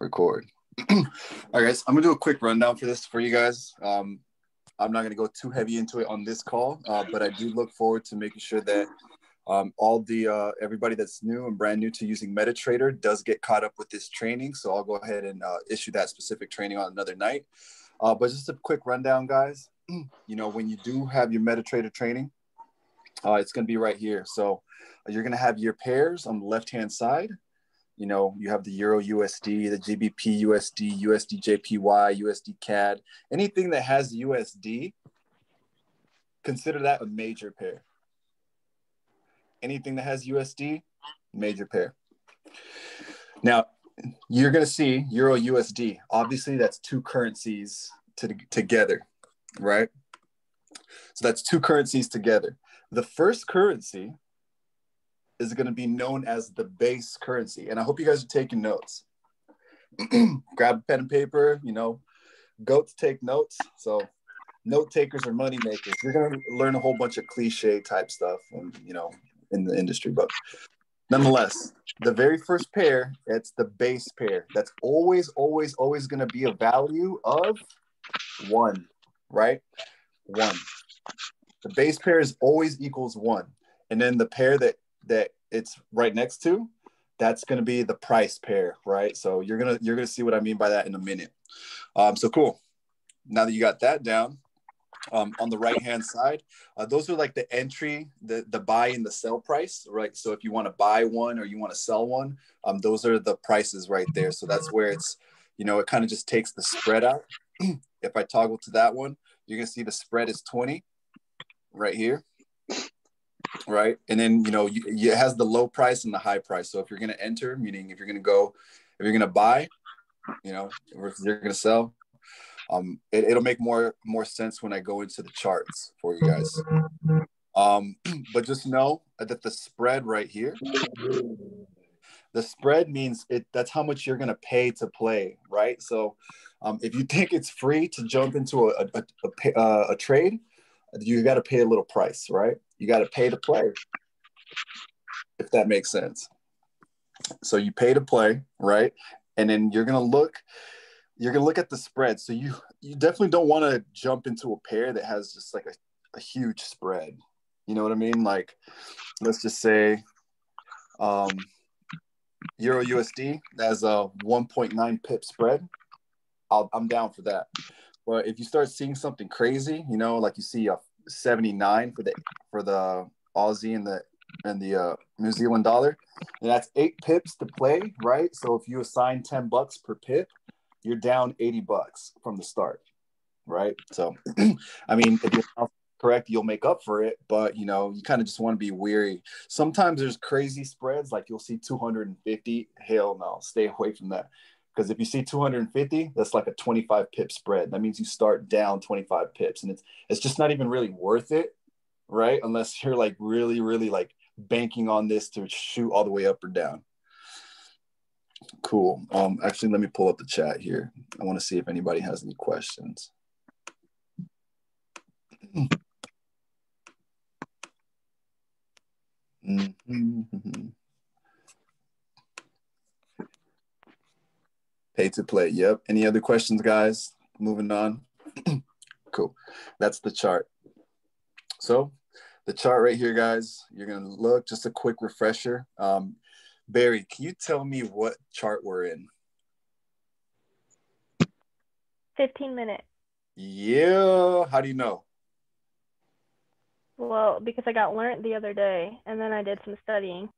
record. All right, guys, I'm gonna do a quick rundown for this for you guys. Um, I'm not gonna go too heavy into it on this call, uh, but I do look forward to making sure that um, all the uh, everybody that's new and brand new to using MetaTrader does get caught up with this training. So I'll go ahead and uh, issue that specific training on another night. Uh, but just a quick rundown, guys. You know, when you do have your MetaTrader training, uh, it's gonna be right here. So you're gonna have your pairs on the left hand side you know, you have the Euro USD, the GBP USD, USD JPY, USD CAD, anything that has USD, consider that a major pair. Anything that has USD, major pair. Now, you're going to see Euro USD. Obviously, that's two currencies to, together, right? So that's two currencies together. The first currency is going to be known as the base currency. And I hope you guys are taking notes. Grab a pen and paper, you know, goats take notes. So note takers are money makers. You're going to learn a whole bunch of cliche type stuff, and, you know, in the industry. But nonetheless, the very first pair, it's the base pair. That's always, always, always going to be a value of one, right? One. The base pair is always equals one. And then the pair that that it's right next to, that's going to be the price pair, right? So you're gonna you're gonna see what I mean by that in a minute. Um, so cool. Now that you got that down, um, on the right hand side, uh, those are like the entry, the the buy and the sell price, right? So if you want to buy one or you want to sell one, um, those are the prices right there. So that's where it's, you know, it kind of just takes the spread out. if I toggle to that one, you're gonna see the spread is 20 right here right? And then you know you, it has the low price and the high price. So if you're going to enter, meaning if you're going to go, if you're going to buy, you know, if you're going to sell, um, it, it'll make more more sense when I go into the charts for you guys. Um, but just know that the spread right here, the spread means it. That's how much you're going to pay to play, right? So um, if you think it's free to jump into a a, a, a, a trade, you got to pay a little price, right? You got to pay to play, if that makes sense. So you pay to play, right? And then you're gonna look, you're gonna look at the spread. So you you definitely don't want to jump into a pair that has just like a, a huge spread. You know what I mean? Like, let's just say, um, Euro USD has a 1.9 pip spread. I'll, I'm down for that. But if you start seeing something crazy, you know, like you see a 79 for the for the Aussie and the and the uh, New Zealand dollar, and that's eight pips to play, right? So if you assign 10 bucks per pip, you're down 80 bucks from the start, right? So, I mean, if you're correct, you'll make up for it, but you know, you kind of just want to be weary. Sometimes there's crazy spreads, like you'll see 250. Hell no, stay away from that. Because if you see 250, that's like a 25 pip spread. That means you start down 25 pips, and it's it's just not even really worth it, right? Unless you're like really, really like banking on this to shoot all the way up or down. Cool. Um, actually, let me pull up the chat here. I want to see if anybody has any questions. Mm-hmm. Pay to play. Yep. Any other questions, guys? Moving on. cool. That's the chart. So the chart right here, guys, you're going to look, just a quick refresher. Um, Barry, can you tell me what chart we're in? 15 minutes. Yeah. How do you know? Well, because I got learned the other day and then I did some studying.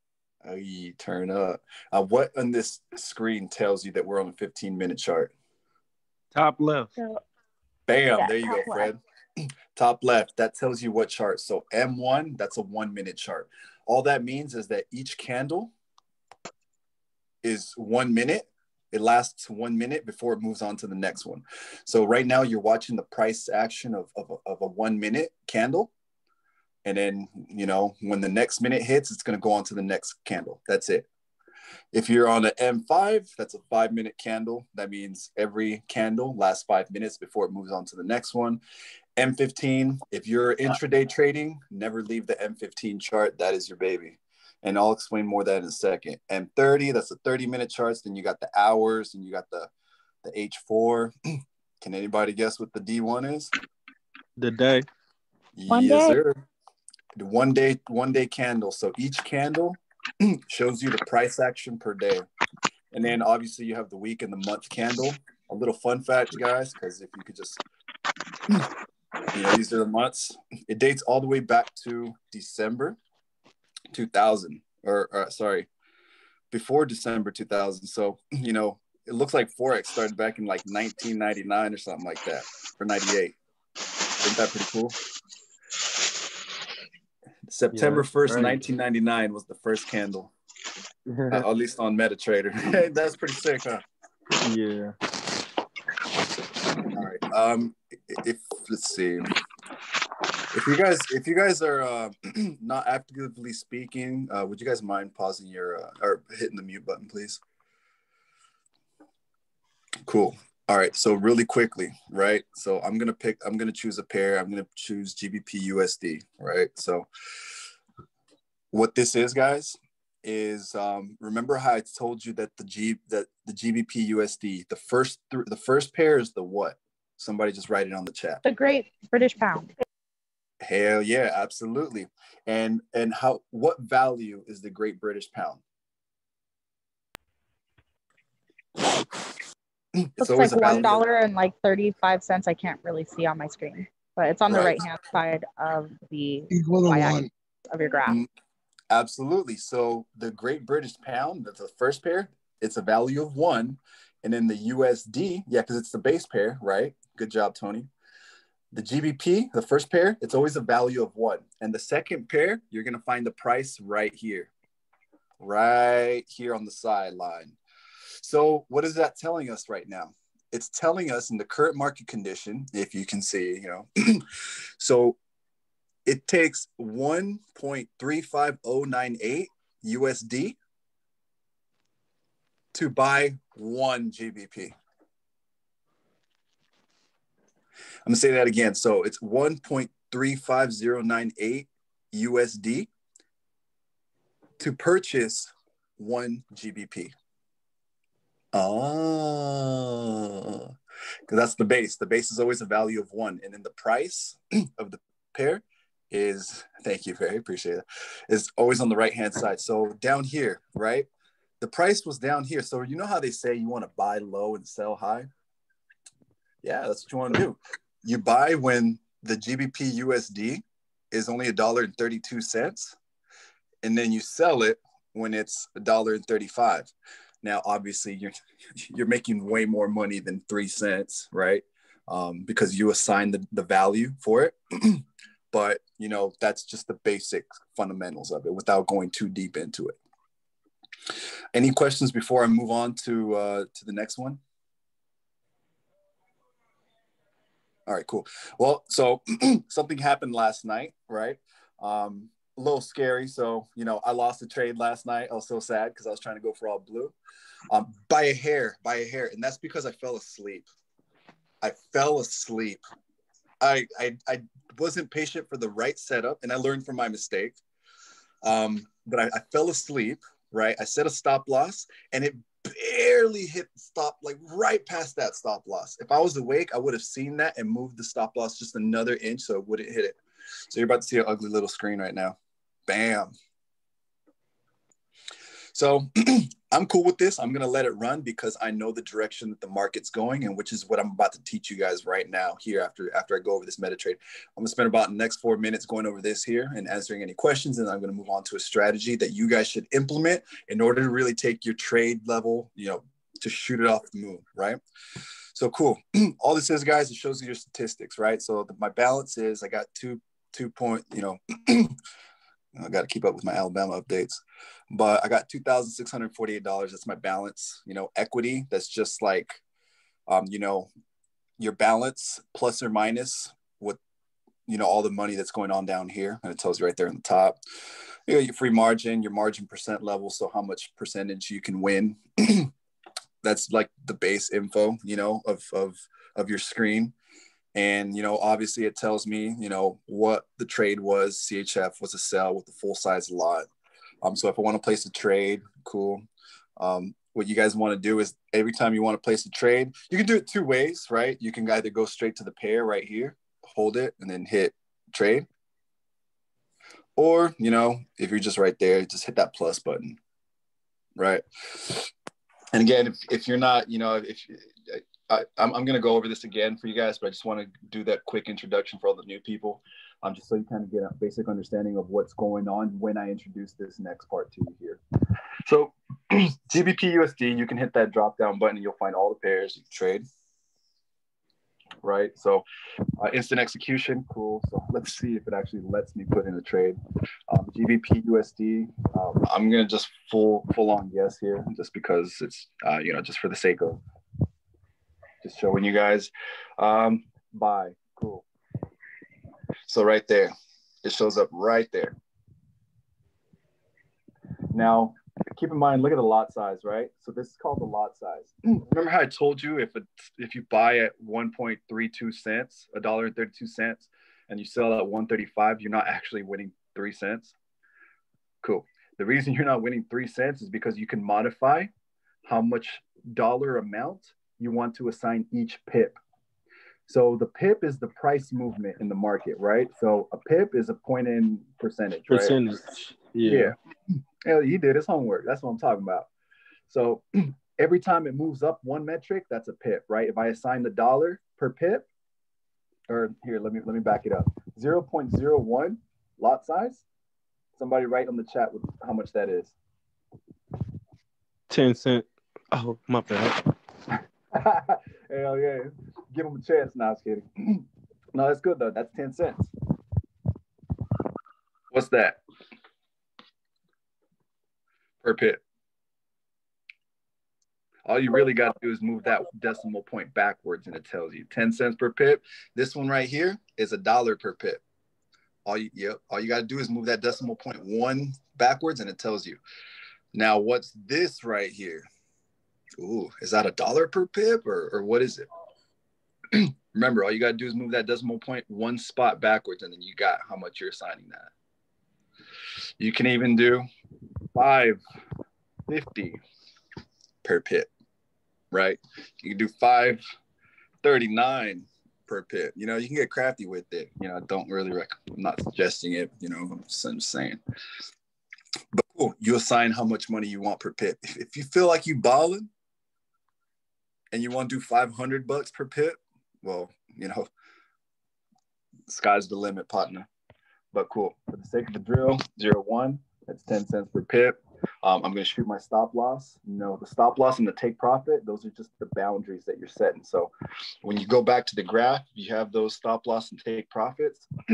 Oh, you turn up. Uh, what on this screen tells you that we're on a 15 minute chart? Top left. So, Bam, Yeah, there you go, top Fred. top left, that tells you what chart. So M1, that's a one minute chart. All that means is that each candle is one minute. It lasts one minute before it moves on to the next one. So right now you're watching the price action of, of, a, of a one minute candle. And then, you know, when the next minute hits, it's going to go on to the next candle. That's it. If you're on an M5, that's a five minute candle. That means every candle lasts five minutes before it moves on to the next one. M15, if you're intraday trading, never leave the M15 chart. That is your baby. and I'll explain more of that in a second. M30, that's the 30 minute charts. Then you got the hours, and you got the the H4. Can anybody guess what the D1 is? The day. One yes, day. sir. The one day, one day candle. So each candle shows you the price action per day. And then obviously you have the week and the month candle. A little fun fact, guys, because if you could just, you know, these are the months. It dates all the way back to December 2000, or, or sorry, before December 2000. So, you know, it looks like Forex started back in like 1999 or something like that, or 98. Isn't that pretty cool? September 1st, right. 1999 was the first candle, uh, at least on MetaTrader. That's pretty sick, huh? yeah. All right. Um, if let's see, if you guys, if you guys are uh, not actively speaking, uh, would you guys mind pausing your uh, or hitting the mute button, please? Cool. All right. So really quickly, right? So I'm gonna pick. I'm gonna choose a pair. I'm gonna choose GBP USD. Right. So what this is, guys, is um, remember how I told you that the G that the GBP USD the first th- the first pair is the what? Somebody just write it on the chat. The Great British Pound. Hell yeah, absolutely. And and how what value is the Great British Pound? Looks like one dollar and like thirty-five cents. I can't really see on my screen, but it's on the Right. right-hand side of the y-axis of your graph. Mm, Absolutely. So the Great British Pound, that's the first pair, it's a value of one. And then the USD, yeah, because it's the base pair, right? Good job, Tony. The GBP, the first pair, it's always a value of one. And the second pair, you're going to find the price right here, right here on the sideline. So, what is that telling us right now? It's telling us in the current market condition, if you can see, you know, so it takes 1.35098 USD to buy one GBP. I'm gonna say that again. So it's 1.35098 USD to purchase one GBP. Oh, because that's the base. The base is always a value of one, and then the price of the pair is thank you very appreciate it is always on the right hand side. So down here right? The price was down here. So you know how they say you want to buy low and sell high? Yeah that's what you want to do. You buy when the gbp usd is only a dollar and 32 cents and then you sell it when it's a dollar and 35 now obviously you're you're making way more money than three cents right? Um, because you assign the, the value for it. But you know that's just the basic fundamentals of it without going too deep into it. Any questions before i move on to uh, to the next one? All right cool. Well so something happened last night right? Um, a little scary so you know i lost the trade last night i was so sad because i was trying to go for all blue um, by a hair by a hair and that's because i fell asleep i fell asleep I, I I wasn't patient for the right setup, and I learned from my mistake. Um, but I, I fell asleep. Right, I set a stop loss, and it barely hit stop, like right past that stop loss. If I was awake, I would have seen that and moved the stop loss just another inch, so it wouldn't hit it. So you're about to see an ugly little screen right now. Bam. So I'm cool with this. I'm going to let it run because I know the direction that the market's going and which is what I'm about to teach you guys right now here after after I go over this meta trade. I'm going to spend about the next 4 minutes going over this here and answering any questions and I'm going to move on to a strategy that you guys should implement in order to really take your trade level, you know, to shoot it off the moon, right? So cool. All this is guys, it shows you your statistics, right? So the, my balance is I got 2 2 point, you know, I got to keep up with my Alabama updates but I got two thousand six hundred forty-eight dollars. That's my balance. You know, equity. That's just like, um, you know, your balance plus or minus what, you know, all the money that's going on down here, and it tells you right there in the top. You know, your free margin, your margin percent level, so how much percentage you can win. that's like the base info, you know, of of of your screen. And you know, obviously, it tells me, you know, what the trade was. CHF was a sell with the full size lot Um, so if I want to place a trade, cool. Um, what you guys want to do is every time you want to place a trade, you can do it two ways, right? You can either go straight to the pair right here, hold it, and then hit trade. Or, you know, if you're just right there, just hit that plus button, right? And again, if, if you're not, you know, if I, I'm, I'm going to go over this again for you guys, but I just want to do that quick introduction for all the new people, um, just so you kind of get a basic understanding of what's going on when I introduce this next part to you here. So GBP USD, you can hit that drop down button and you'll find all the pairs you trade. Right. So uh, instant execution, cool. So let's see if it actually lets me put in a trade. Um, GBP USD, um, I'm gonna just full full on yes here, just because it's uh, you know just for the sake of just showing you guys. Um, buy, cool. So right there, it shows up right there. Now keep in mind, look at the lot size, right? So this is called the lot size. Remember how I told you if it, if you buy at 1.32 cents, a dollar and 32 cents, and you sell at 135, you're not actually winning three cents. Cool. The reason you're not winning three cents is because you can modify how much dollar amount you want to assign each pip. So the pip is the price movement in the market, right? So a pip is a point in percentage, right? Percentage. Yeah. yeah. He did his homework. That's what I'm talking about. So every time it moves up one metric, that's a pip, right? If I assign the dollar per pip, or here, let me let me back it up. 0.01 lot size. Somebody write on the chat with how much that is. 10 cent. Oh, my bad. Hell yeah. Give him a chance. No, I kidding. no, that's good though. That's 10 cents. What's that? Per pip. All you really got to do is move that decimal point backwards and it tells you 10 cents per pip. This one right here is a dollar per pip. All you, yep, all you got to do is move that decimal point one backwards and it tells you. Now, what's this right here? Ooh, is that a dollar per pip or, or what is it? Remember, all you got to do is move that decimal point one spot backwards and then you got how much you're assigning that. You can even do 550 per pip, right? You can do 539 per pip. You know, you can get crafty with it. You know, I don't really rec- I'm not suggesting it, you know, I'm just, saying. But cool, you assign how much money you want per pip. If you feel like you're balling and you want to do 500 bucks per pip, well, you know, sky's the limit, partner. But cool. For the sake of the drill, zero one, that's 10 cents per pip. Um, I'm going to shoot my stop loss. No, the stop loss and the take profit, those are just the boundaries that you're setting. So when you go back to the graph, you have those stop loss and take profits.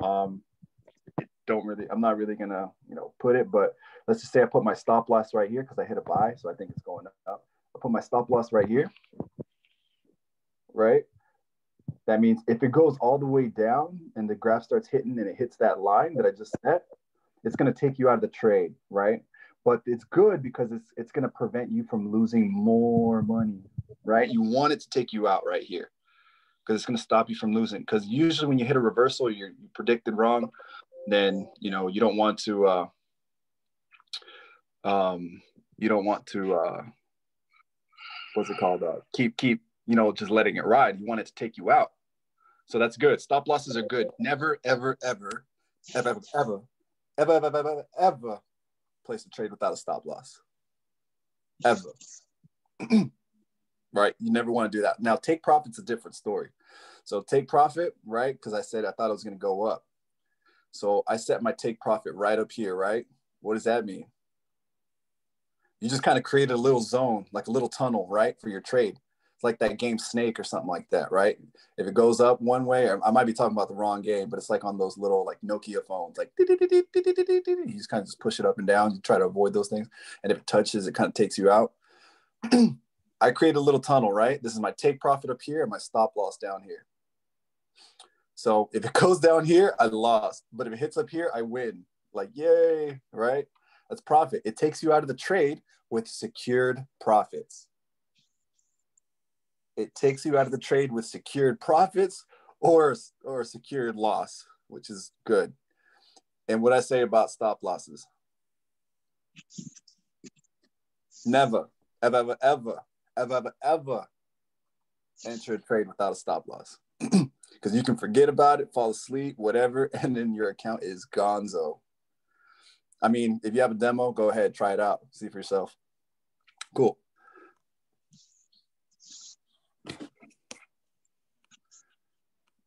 um, don't really, I'm not really going to, you know, put it, but let's just say I put my stop loss right here because I hit a buy. So I think it's going up. I put my stop loss right here, right? That means if it goes all the way down and the graph starts hitting and it hits that line that I just set, it's going to take you out of the trade, right? But it's good because it's it's going to prevent you from losing more money, right? You want it to take you out right here because it's going to stop you from losing. Because usually when you hit a reversal, you're you predicted wrong, then you know you don't want to. Uh, um, you don't want to. Uh, what's it called? Uh, keep keep you know just letting it ride. You want it to take you out. So that's good. Stop losses are good. Never, ever, ever, ever, ever, ever, ever, ever, ever, ever place a trade without a stop loss. Ever. right? You never want to do that. Now, take profit's a different story. So take profit, right? Because I said I thought it was going to go up. So I set my take profit right up here, right? What does that mean? You just kind of created a little zone, like a little tunnel, right, for your trade. It's like that game Snake or something like that, right? If it goes up one way, I might be talking about the wrong game, but it's like on those little like Nokia phones, like you just kind of just push it up and down. You try to avoid those things, and if it touches, it kind of takes you out. I create a little tunnel, right? This is my take profit up here and my stop loss down here. So if it goes down here, I lost. But if it hits up here, I win. Like, yay, right? That's profit. It takes you out of the trade with secured profits. It takes you out of the trade with secured profits or, or secured loss, which is good. And what I say about stop losses, Never, ever, ever, ever, ever, ever, ever enter a trade without a stop loss. Because you can forget about it, fall asleep, whatever, and then your account is gonzo. I mean, if you have a demo, go ahead, try it out, see for yourself. Cool.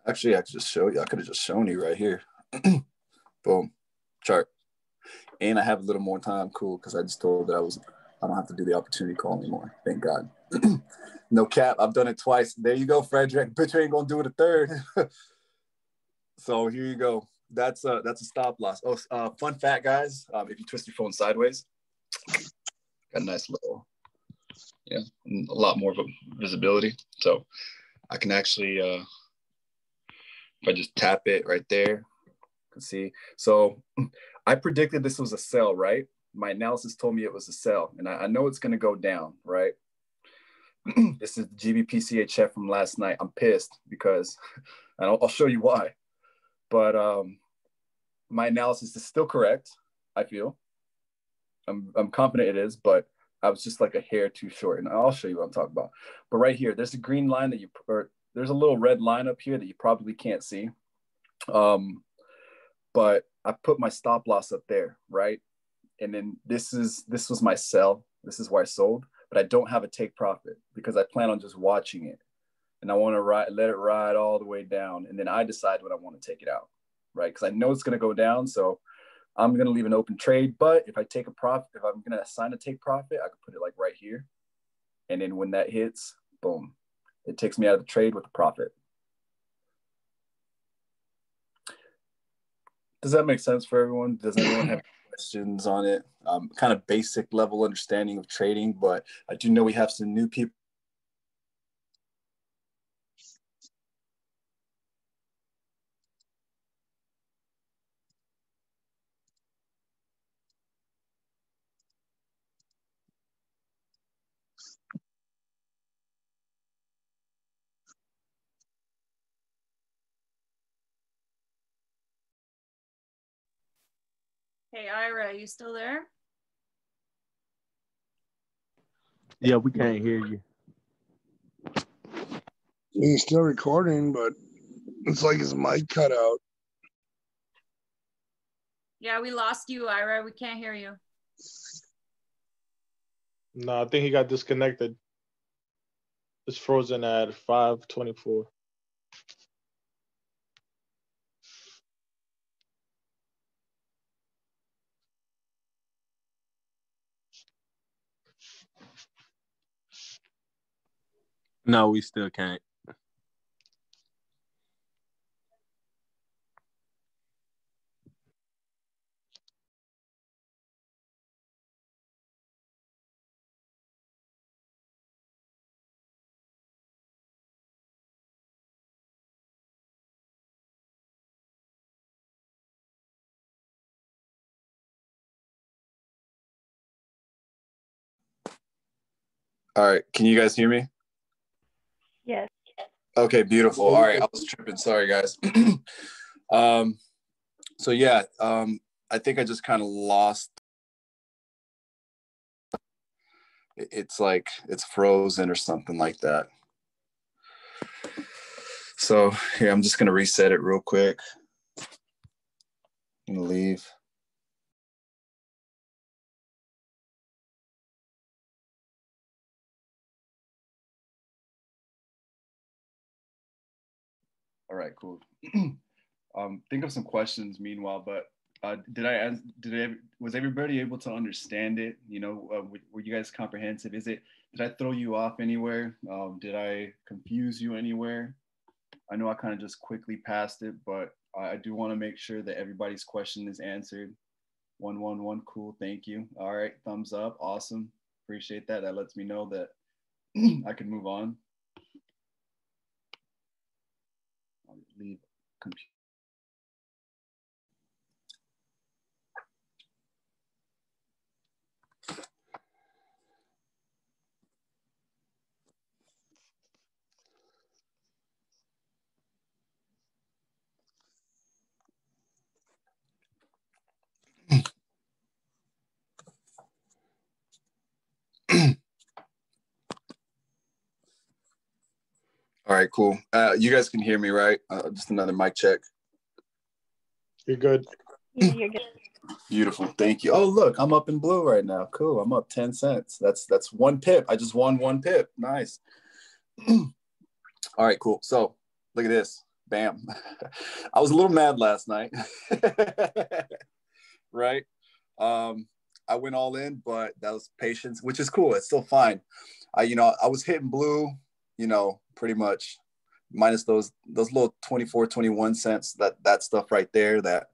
Actually, I could just show you. I could have just shown you right here. Boom, chart. And I have a little more time. Cool, because I just told that I was. I don't have to do the opportunity call anymore. Thank God. no cap. I've done it twice. There you go, Frederick. Bet you ain't gonna do it a third. so here you go. That's a that's a stop loss. Oh, uh, fun fact, guys. Um, if you twist your phone sideways, got a nice little, yeah, a lot more of a visibility. So I can actually, uh, if I just tap it right there, can see. So I predicted this was a sell, right? My analysis told me it was a sell, and I, I know it's going to go down, right? this is GBPCHF from last night. I'm pissed because, and I'll, I'll show you why. But um, my analysis is still correct. I feel. I'm I'm confident it is, but I was just like a hair too short, and I'll show you what I'm talking about. But right here, there's a green line that you, or there's a little red line up here that you probably can't see. Um, but I put my stop loss up there, right? And then this is this was my sell. This is where I sold, but I don't have a take profit because I plan on just watching it, and I want to ride, let it ride all the way down, and then I decide when I want to take it out, right? Because I know it's going to go down, so I'm going to leave an open trade. But if I take a profit, if I'm going to assign a take profit, I can put it like right here, and then when that hits, boom, it takes me out of the trade with a profit. Does that make sense for everyone? Does anyone have questions on it? Um, kind of basic level understanding of trading, but I do know we have some new people. Hey, Ira, you still there? Yeah, we can't hear you. He's still recording, but it's like his mic cut out. Yeah, we lost you, Ira. We can't hear you. No, I think he got disconnected. It's frozen at 524. No, we still can't. All right, can you guys hear me? Yes. Okay, beautiful. All right, I was tripping. Sorry, guys. um, so yeah, um, I think I just kind of lost. It's like it's frozen or something like that. So here, I'm just gonna reset it real quick. I'm gonna leave. All right, cool. um, think of some questions meanwhile, but uh, did I ask, did I, was everybody able to understand it? You know, uh, were, you guys comprehensive? Is it, did I throw you off anywhere? Um, did I confuse you anywhere? I know I kind of just quickly passed it, but I, I do want to make sure that everybody's question is answered. One, one, one, cool, thank you. All right, thumbs up, awesome. Appreciate that. That lets me know that I can move on. leave computer. All right, cool. Uh, you guys can hear me, right? Uh, just another mic check. You're good. You're good. Beautiful. Thank you. Oh, look, I'm up in blue right now. Cool. I'm up 10 cents. That's that's one pip. I just won one pip. Nice. All right, cool. So look at this. Bam. I was a little mad last night. right? Um, I went all in, but that was patience, which is cool. It's still fine. I, you know, I was hitting blue, you know, pretty much minus those those little 24, 21 cents, that that stuff right there, that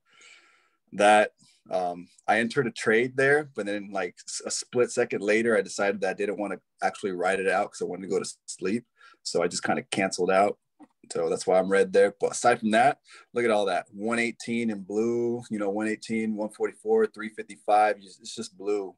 that um, I entered a trade there, but then like a split second later, I decided that I didn't want to actually write it out because I wanted to go to sleep. So I just kind of canceled out. So that's why I'm red there. But aside from that, look at all that 118 in blue, you know, 118, 144, 355. It's just blue.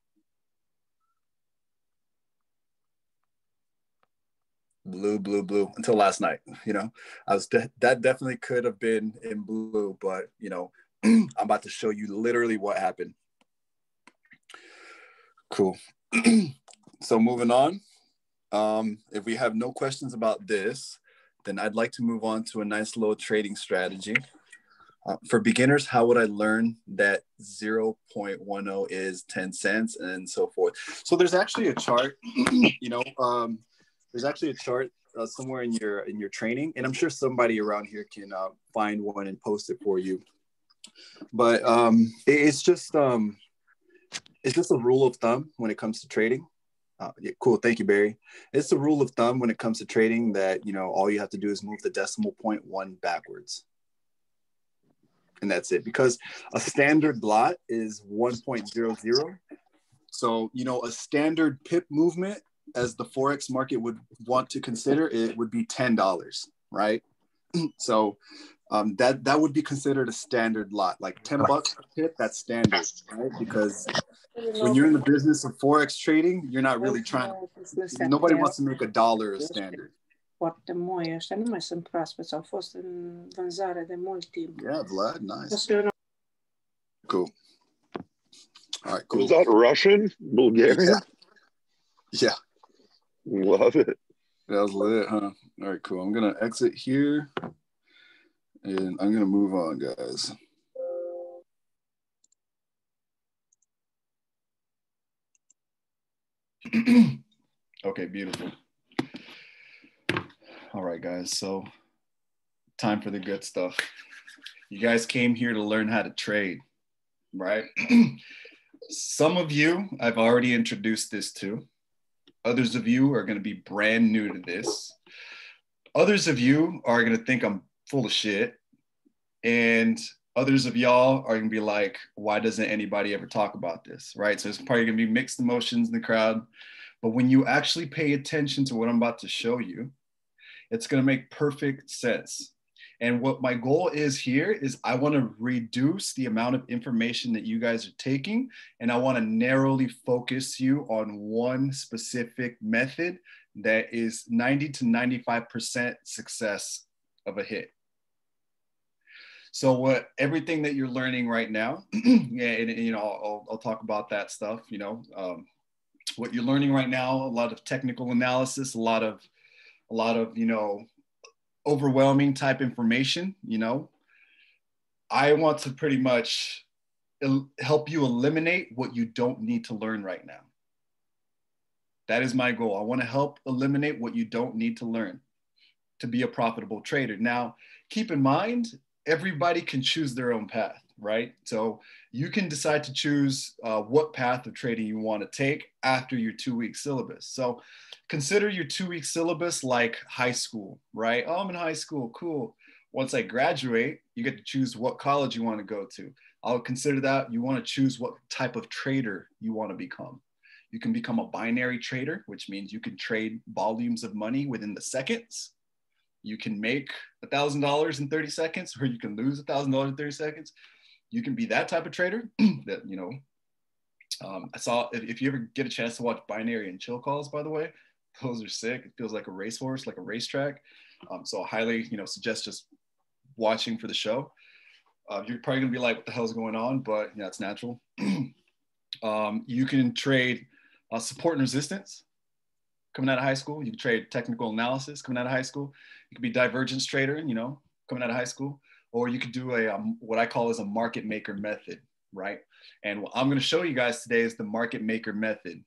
Blue, blue, blue until last night. You know, I was de- that definitely could have been in blue, but you know, I'm about to show you literally what happened. Cool. so moving on. Um, if we have no questions about this, then I'd like to move on to a nice little trading strategy. Uh, for beginners, how would I learn that 0.10 is 10 cents and so forth? So there's actually a chart, you know, um, there's actually a chart uh, somewhere in your in your training, and I'm sure somebody around here can uh, find one and post it for you. But um, it, it's just um, it's just a rule of thumb when it comes to trading. Uh, yeah, cool. Thank you, Barry. It's a rule of thumb when it comes to trading that you know all you have to do is move the decimal point one backwards, and that's it. Because a standard lot is 1.00. So you know a standard pip movement, as the forex market would want to consider, it would be ten dollars, right? so um, that that would be considered a standard lot, like ten bucks per pip. That's standard, right? Because when you're in the business of forex trading, you're not really trying. Nobody wants to make a dollar a standard. foarte moi, ăștia nu mai sunt proaspeți, au fost în vânzare de mult timp. Yeah, Vlad, nice, Sunt cool. All right, cool. Was that Russian? Bulgarian? Yeah, Love it. that was lit, huh? All right, cool. I'm gonna exit here, and I'm gonna move on, guys. okay, beautiful. All right, guys. So, time for the good stuff. You guys came here to learn how to trade, right? Some of you I've already introduced this to. Others of you are going to be brand new to this. Others of you are going to think I'm full of shit. And others of y'all are going to be like, why doesn't anybody ever talk about this? Right. So it's probably going to be mixed emotions in the crowd. But when you actually pay attention to what I'm about to show you, it's going to make perfect sense. And what my goal is here is I want to reduce the amount of information that you guys are taking, and I want to narrowly focus you on one specific method that is 90 to 95% success of a hit. So what everything that you're learning right now, yeah, and, and, you know, I'll, I'll talk about that stuff. You know, um, what you're learning right now, a lot of technical analysis, a lot of, a lot of you know, overwhelming type information. You know, I want to pretty much el- help you eliminate what you don't need to learn right now. That is my goal. I want to help eliminate what you don't need to learn to be a profitable trader. Now, keep in mind, everybody can choose their own path, right? So you can decide to choose uh, what path of trading you want to take after your two week syllabus. So consider your two week syllabus like high school, right? Oh, I'm in high school, cool. Once I graduate, you get to choose what college you want to go to. I'll consider that you want to choose what type of trader you want to become. You can become a binary trader, which means you can trade volumes of money within the seconds. You can make a $1,000 in 30 seconds, or you can lose a $1,000 in 30 seconds. You can be that type of trader that, you know, um, I saw, if, if you ever get a chance to watch binary and chill calls, by the way, those are sick. It feels like a racehorse, like a racetrack. Um, so I highly, you know, suggest just watching for the show. Uh, you're probably gonna be like, what the hell's going on? But yeah, it's natural. um, you can trade uh, support and resistance. Coming out of high school. You can trade technical analysis coming out of high school. You could be divergence trader, you know, coming out of high school, or you could do a um, what I call as a market maker method, right? And what I'm going to show you guys today is the market maker method.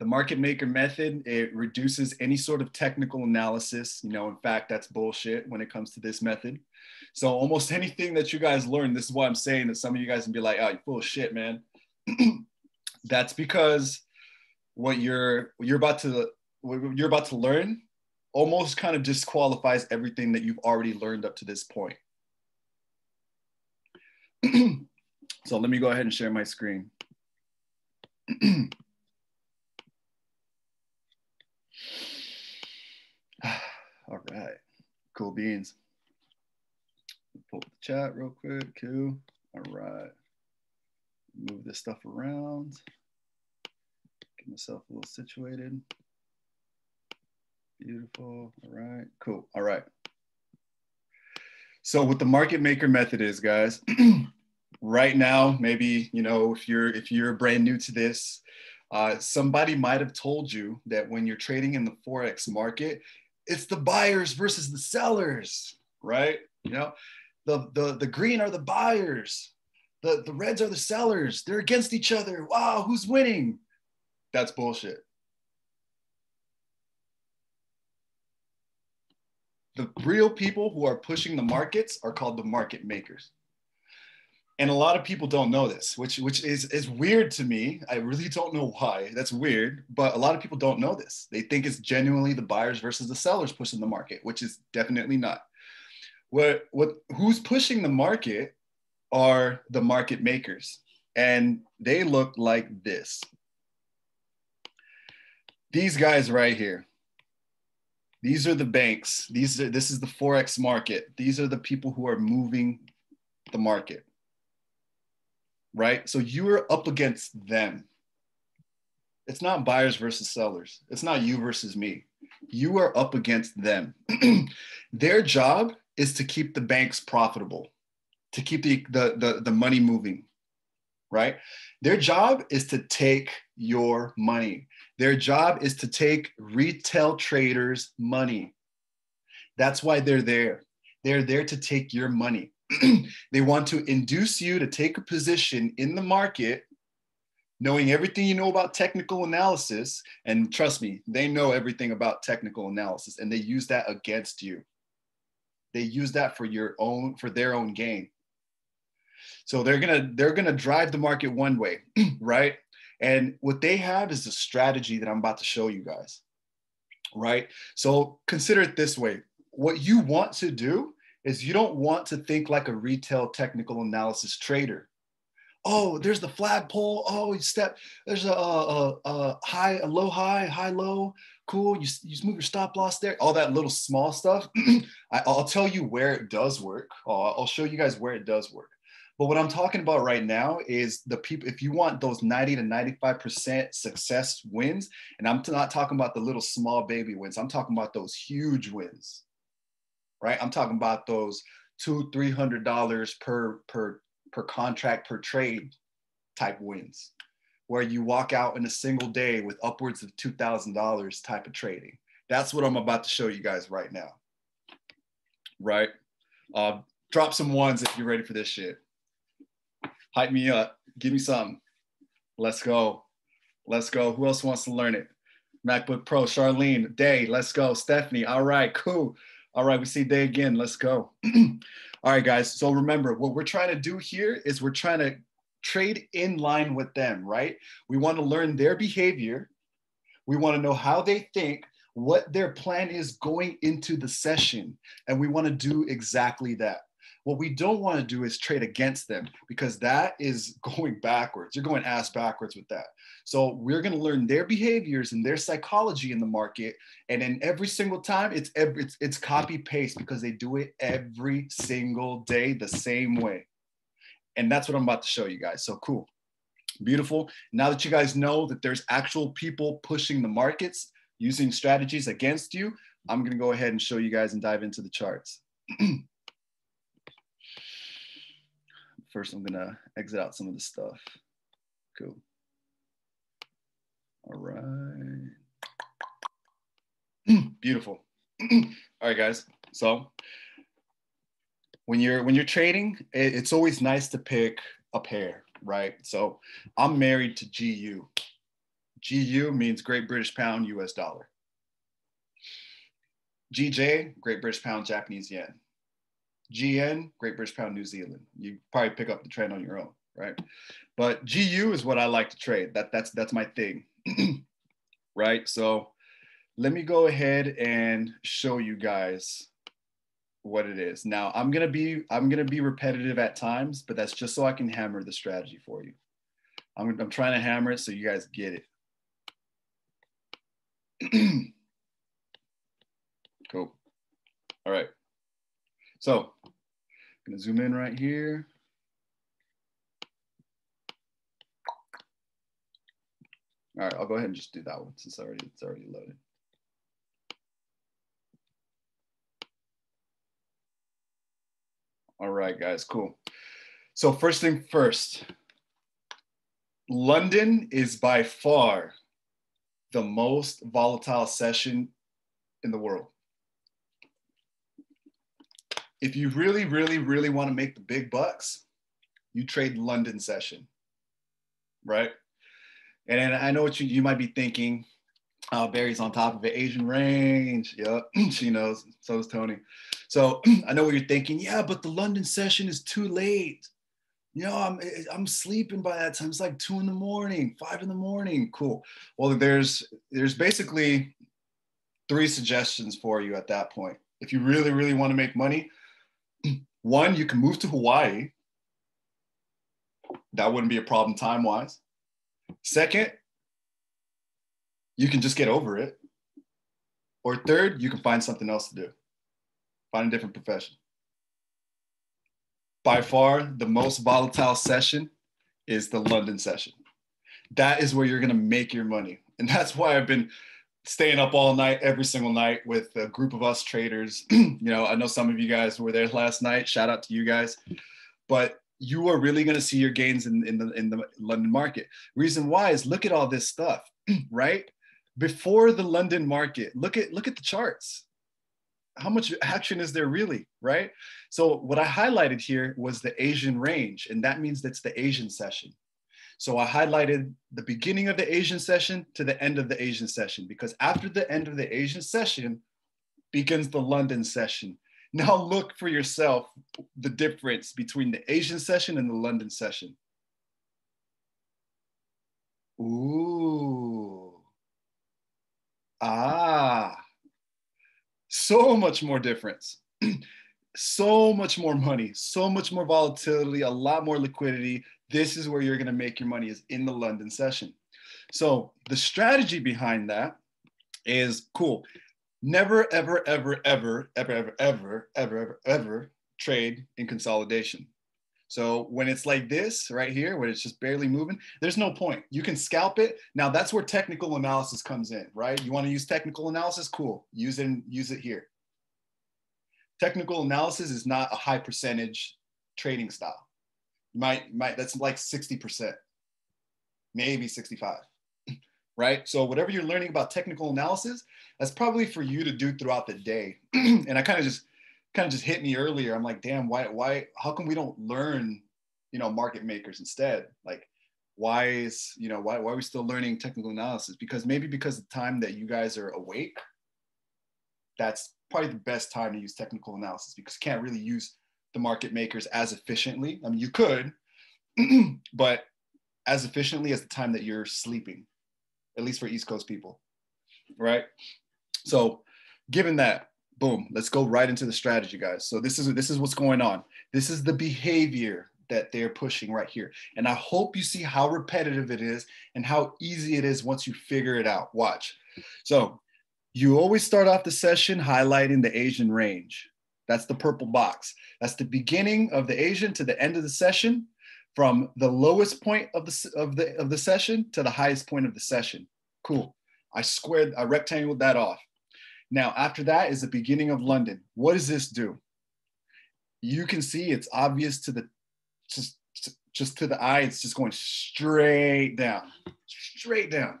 The market maker method it reduces any sort of technical analysis. You know, in fact, that's bullshit when it comes to this method. So almost anything that you guys learn, this is why I'm saying that some of you guys can be like, "Oh, you're full of shit, man." that's because what you're you're about to what you're about to learn almost kind of disqualifies everything that you've already learned up to this point. so let me go ahead and share my screen. All right, cool beans. Pull up the chat real quick, cool. All right, move this stuff around. Get myself a little situated. Beautiful. All right. Cool. All right. So what the market maker method is, guys, right now, maybe, you know, if you're if you're brand new to this, uh, somebody might have told you that when you're trading in the Forex market, it's the buyers versus the sellers, right? You know, the the the green are the buyers, the, the reds are the sellers. They're against each other. Wow, who's winning? That's bullshit. The real people who are pushing the markets are called the market makers. And a lot of people don't know this, which which is is weird to me. I really don't know why. That's weird, but a lot of people don't know this. They think it's genuinely the buyers versus the sellers pushing the market, which is definitely not. What what who's pushing the market are the market makers, and they look like this. These guys right here these are the banks. These are this is the forex market. These are the people who are moving the market. Right? So you are up against them. It's not buyers versus sellers. It's not you versus me. You are up against them. Their job is to keep the banks profitable, to keep the, the, the, the money moving, right? Their job is to take your money. Their job is to take retail traders' money. That's why they're there. They're there to take your money. they want to induce you to take a position in the market, knowing everything you know about technical analysis. And trust me, they know everything about technical analysis and they use that against you. They use that for your own, for their own gain. So they're gonna they're gonna drive the market one way, right? And what they have is a strategy that I'm about to show you guys, right? So consider it this way what you want to do is you don't want to think like a retail technical analysis trader. Oh, there's the flagpole. Oh, you step. There's a, a, a high, a low, high, high, low. Cool. You, you move your stop loss there. All that little small stuff. I, will tell you where it does work. I'll, I'll show you guys where it does work. But what I'm talking about right now is the people, if you want those 90 to 95% success wins, and I'm not talking about the little small baby wins, I'm talking about those huge wins, right? I'm talking about those two, three hundred dollars per per per contract per trade type wins, where you walk out in a single day with upwards of two thousand dollars type of trading. That's what I'm about to show you guys right now. Right? Uh, drop some ones if you're ready for this shit hype me up. Give me something. Let's go. Let's go. Who else wants to learn it? MacBook Pro, Charlene, Day, let's go. Stephanie, all right, cool. All right, we see Day again. Let's go. all right, guys. So remember, what we're trying to do here is we're trying to trade in line with them, right? We want to learn their behavior. We want to know how they think, what their plan is going into the session. And we want to do exactly that. What we don't want to do is trade against them because that is going backwards. You're going ass backwards with that. So we're going to learn their behaviors and their psychology in the market. And then every single time it's it's, it's copy paste because they do it every single day the same way. And that's what I'm about to show you guys. So cool. Beautiful. Now that you guys know that there's actual people pushing the markets using strategies against you, I'm going to go ahead and show you guys and dive into the charts. first I'm gonna exit out some of the stuff. Cool. All right. Beautiful. All right, guys. So when you're when you're trading, it- it's always nice to pick a pair, right? So I'm married to GU. GU means Great British Pound, US dollar. GJ, Great British Pound, Japanese yen. GN, Great British Pound, New Zealand. You probably pick up the trend on your own, right? But GU is what I like to trade. That that's that's my thing, right? So let me go ahead and show you guys what it is. Now I'm gonna be I'm gonna be repetitive at times, but that's just so I can hammer the strategy for you. I'm, I'm trying to hammer it so you guys get it. cool. All right. So I'm gonna zoom in right here. All right, I'll go ahead and just do that one since already it's already loaded. All right, guys, cool. So first thing first, London is by far the most volatile session in the world. If you really, really, really want to make the big bucks, you trade London session, right? And I know what you, you might be thinking. Uh, Barry's on top of it. Asian range. Yep, she knows. So is Tony. So I know what you're thinking. Yeah, but the London session is too late. You know, I'm I'm sleeping by that time. It's like two in the morning, five in the morning. Cool. Well, there's there's basically three suggestions for you at that point. If you really, really want to make money, one, you can move to Hawaii. That wouldn't be a problem time wise. Second, you can just get over it. Or third, you can find something else to do. Find a different profession. By far, the most volatile session is the London session. That is where you're going to make your money. And that's why I've been staying up all night, every single night with a group of us traders. you know, I know some of you guys were there last night. Shout out to you guys. But you are really going to see your gains in, in the in the London market. Reason why is look at all this stuff, right? Before the London market, look at look at the charts. How much action is there really, right? So what I highlighted here was the Asian range, and that means that's the Asian session. So I highlighted the beginning of the Asian session to the end of the Asian session because after the end of the Asian session begins the London session. Now look for yourself the difference between the Asian session and the London session. Ooh. Ah. So much more difference. so much more money, so much more volatility, a lot more liquidity. This is where you're going to make your money is in the London session. So the strategy behind that is cool never, ever, ever, ever, ever, ever, ever, ever, ever, ever trade in consolidation. So when it's like this right here, when it's just barely moving, there's no point. You can scalp it. Now that's where technical analysis comes in, right? You want to use technical analysis? Cool. Use it, use it here. Technical analysis is not a high percentage trading style. Might, might that's like 60%, maybe 65 right? So whatever you're learning about technical analysis, that's probably for you to do throughout the day. and I kind of just kind of just hit me earlier. I'm like, damn, why why how come we don't learn, you know, market makers instead? Like why is, you know, why why are we still learning technical analysis? Because maybe because the time that you guys are awake, that's probably the best time to use technical analysis because you can't really use the market makers as efficiently. I mean, you could, but as efficiently as the time that you're sleeping at least for East Coast people, right? So, given that, boom, let's go right into the strategy, guys. So this is this is what's going on. This is the behavior that they're pushing right here, and I hope you see how repetitive it is and how easy it is once you figure it out. Watch. So you always start off the session highlighting the Asian range. That's the purple box. That's the beginning of the Asian to the end of the session from the lowest point of the of the of the session to the highest point of the session. Cool. I squared, I rectangled that off. Now, after that is the beginning of London. What does this do? You can see it's obvious to the just just to the eye. It's just going straight down, straight down.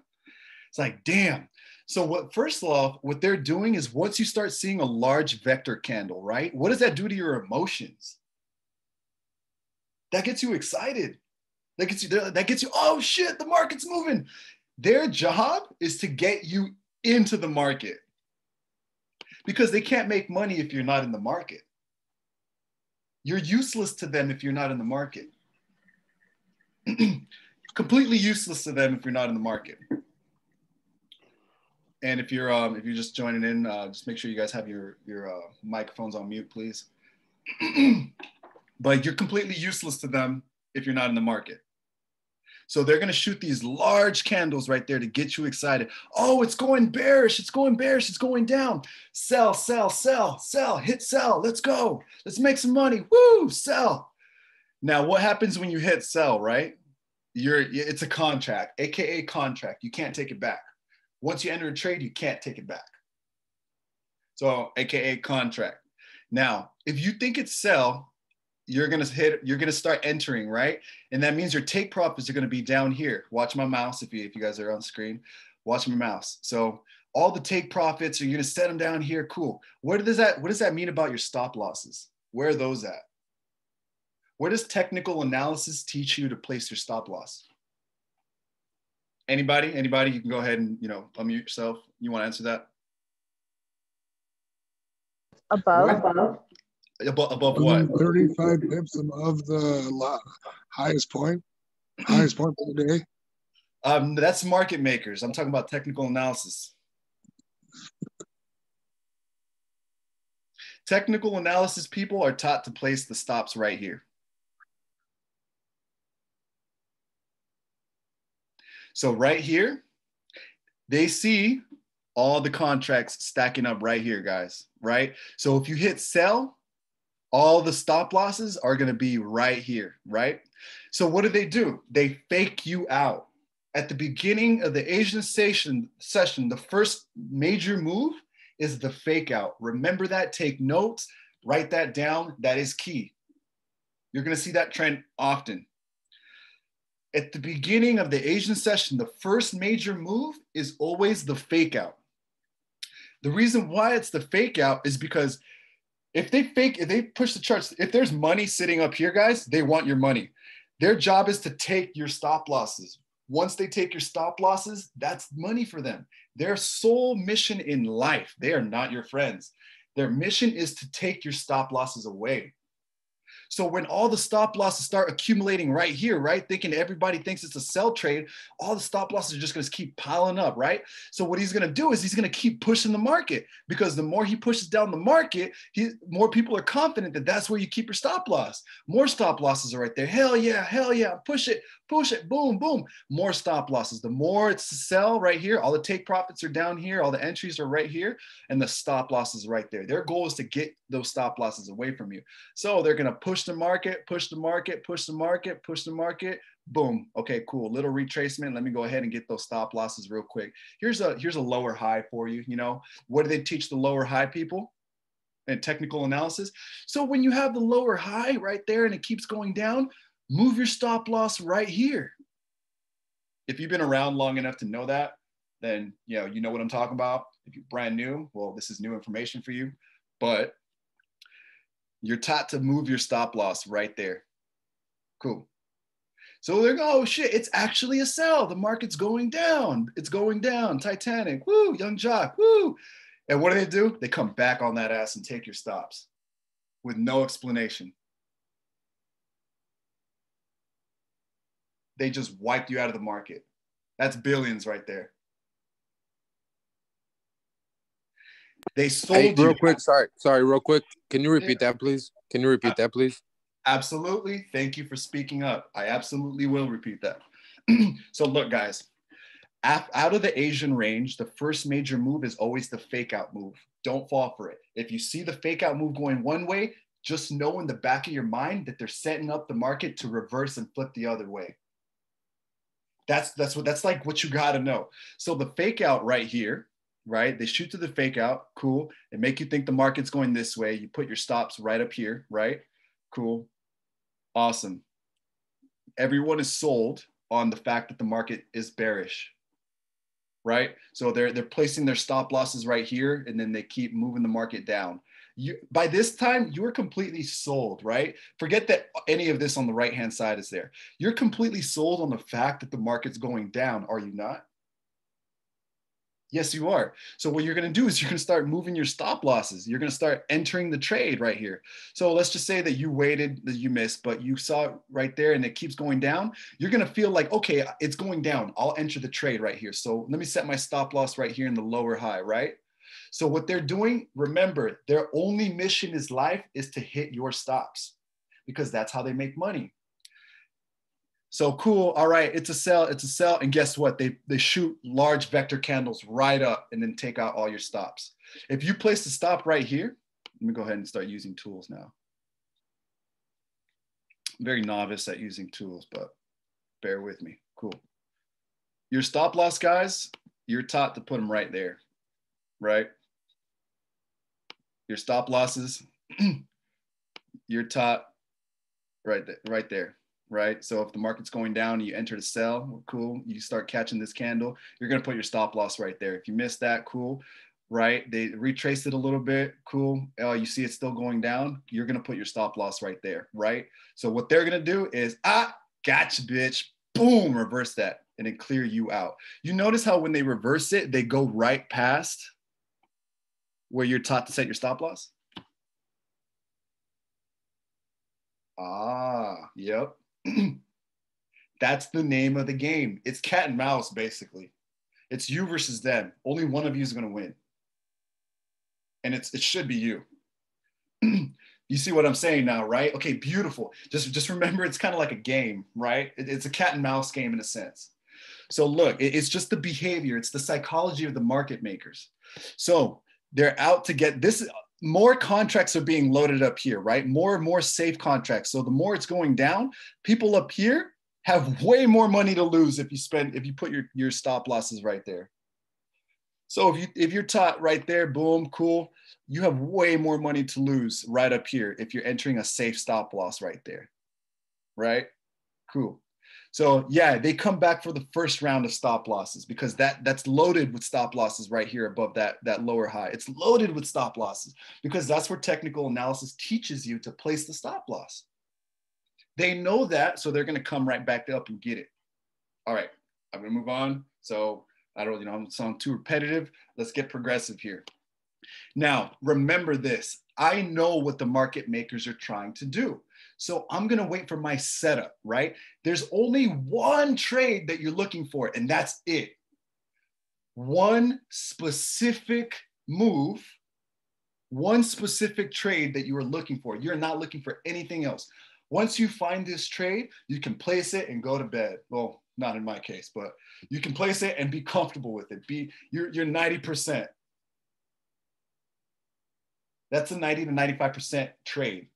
It's like, damn. So what first of all, what they're doing is once you start seeing a large vector candle, right? What does that do to your emotions? That gets you excited. That gets you that gets you, oh shit, the market's moving. Their job is to get you into the market. Because they can't make money if you're not in the market. You're useless to them if you're not in the market. Completely useless to them if you're not in the market. And if you're um, if you're just joining in, uh, just make sure you guys have your your uh, microphones on mute, please. but you're completely useless to them if you're not in the market. So they're going to shoot these large candles right there to get you excited. Oh, it's going bearish. It's going bearish. It's going down. Sell, sell, sell, sell, hit sell. Let's go. Let's make some money. Woo, sell. Now, what happens when you hit sell, right? You're it's a contract, aka contract. You can't take it back. Once you enter a trade, you can't take it back. So, aka contract. Now, if you think it's sell, you're gonna hit you're gonna start entering right? And that means your take profits are gonna be down here. Watch my mouse if you if you guys are on screen. Watch my mouse. So all the take profits are you gonna set them down here? Cool. What does that what does that mean about your stop losses? Where are those at? Where does technical analysis teach you to place your stop loss anybody anybody you can go ahead and you know unmute yourself. You want to answer that? Above. above, above what? 35 pips above the highest point, highest point of the day. um, that's market makers. I'm talking about technical analysis. Technical analysis people are taught to place the stops right here So right here, they see all the contracts stacking up right here, guys, right? So if you hit sell, all the stop losses are going to be right here, right? So what do they do? They fake you out. At the beginning of the Asian session, session, the first major move is the fake out. Remember that, take notes, write that down. That is key. You're going to see that trend often at the beginning of the Asian session, the first major move is always the fake out. The reason why it's the fake out is because if they fake, if they push the charts, if there's money sitting up here, guys, they want your money. Their job is to take your stop losses. Once they take your stop losses, that's money for them. Their sole mission in life, they are not your friends. Their mission is to take your stop losses away. So when all the stop losses start accumulating right here, right, thinking everybody thinks it's a sell trade, all the stop losses are just going to keep piling up, right? So what he's going to do is he's going to keep pushing the market because the more he pushes down the market, he more people are confident that that's where you keep your stop loss. More stop losses are right there. Hell yeah, hell yeah, push it, push it, boom, boom. More stop losses. The more it's to sell right here, all the take profits are down here, all the entries are right here, and the stop losses right there. Their goal is to get those stop losses away from you. So they're going to push the market, push the market, push the market, push the market. Boom. Okay, cool. Little retracement. Let me go ahead and get those stop losses real quick. Here's a here's a lower high for you. You know, what do they teach the lower high people? And technical analysis. So when you have the lower high right there and it keeps going down, move your stop loss right here. If you've been around long enough to know that, then you know you know what I'm talking about. If you're brand new, well, this is new information for you. But you're taught to move your stop loss right there. Cool. So they're going, oh shit, it's actually a sell. The market's going down. It's going down. Titanic, woo, young jock, woo. And what do they do? They come back on that ass and take your stops with no explanation. They just wiped you out of the market. That's billions right there. They sold Hey, you real quick, sorry, sorry, real quick. Can you repeat that, please? Can you repeat that, please? Absolutely. Thank you for speaking up. I absolutely will repeat that. so, look, guys, out of the Asian range, the first major move is always the fake out move. Don't fall for it. If you see the fake out move going one way, just know in the back of your mind that they're setting up the market to reverse and flip the other way. That's that's what that's like what you got to know. So the fake out right here, right? They shoot to the fake out, cool. They make you think the market's going this way. You put your stops right up here, right? Cool. Awesome. Everyone is sold on the fact that the market is bearish. right? So they're they're placing their stop losses right here, and then they keep moving the market down. You by this time you're completely sold, right? Forget that any of this on the right hand side is there. You're completely sold on the fact that the market's going down, are you not? Yes, you are. So what you're going to do is you're going to start moving your stop losses. You're going to start entering the trade right here. So let's just say that you waited, that you missed, but you saw it right there and it keeps going down. You're going to feel like, okay, it's going down. I'll enter the trade right here. So let me set my stop loss right here in the lower high, right? So what they're doing, remember, their only mission is life is to hit your stops because that's how they make money. So cool. All right, it's a sell. It's a sell. And guess what? They they shoot large vector candles right up and then take out all your stops. If you place the stop right here, let me go ahead and start using tools now. I'm very novice at using tools, but bear with me. Cool. Your stop loss guys, you're taught to put them right there, right? Your stop losses, you're taught right there, right there right? So if the market's going down, you enter to sell, cool. You start catching this candle, you're gonna put your stop loss right there. If you miss that, cool, right? They retrace it a little bit, cool. Uh, you see it's still going down, you're gonna put your stop loss right there, right? So what they're gonna do is, ah, gotcha, bitch, boom, reverse that and then clear you out. You notice how when they reverse it, they go right past where you're taught to set your stop loss? Ah, yep. That's the name of the game. It's cat and mouse, basically. It's you versus them. Only one of you is going to win. And it's it should be you. you see what I'm saying now, right? Okay, beautiful. Just just remember it's kind of like a game, right? It, it's a cat and mouse game in a sense. So look, it, it's just the behavior, it's the psychology of the market makers. So they're out to get this more contracts are being loaded up here, right? More and more safe contracts. So the more it's going down, people up here have way more money to lose if you spend if you put your your stop losses right there. So if you if you're taught right there, boom, cool, you have way more money to lose right up here if you're entering a safe stop loss right there. Right? Cool. So yeah, they come back for the first round of stop losses because that that's loaded with stop losses right here above that that lower high. It's loaded with stop losses because that's where technical analysis teaches you to place the stop loss. They know that, so they're going to come right back up and get it. All right, I'm going to move on. So I don't, you know, I'm sound too repetitive. Let's get progressive here. Now, remember this. I know what the market makers are trying to do. So I'm going to wait for my setup, right? There's only one trade that you're looking for, and that's it. One specific move, one specific trade that you are looking for. You're not looking for anything else. Once you find this trade, you can place it and go to bed. Well, not in my case, but you can place it and be comfortable with it. Be you're, you're 90%. That's a 90 to 95% trade.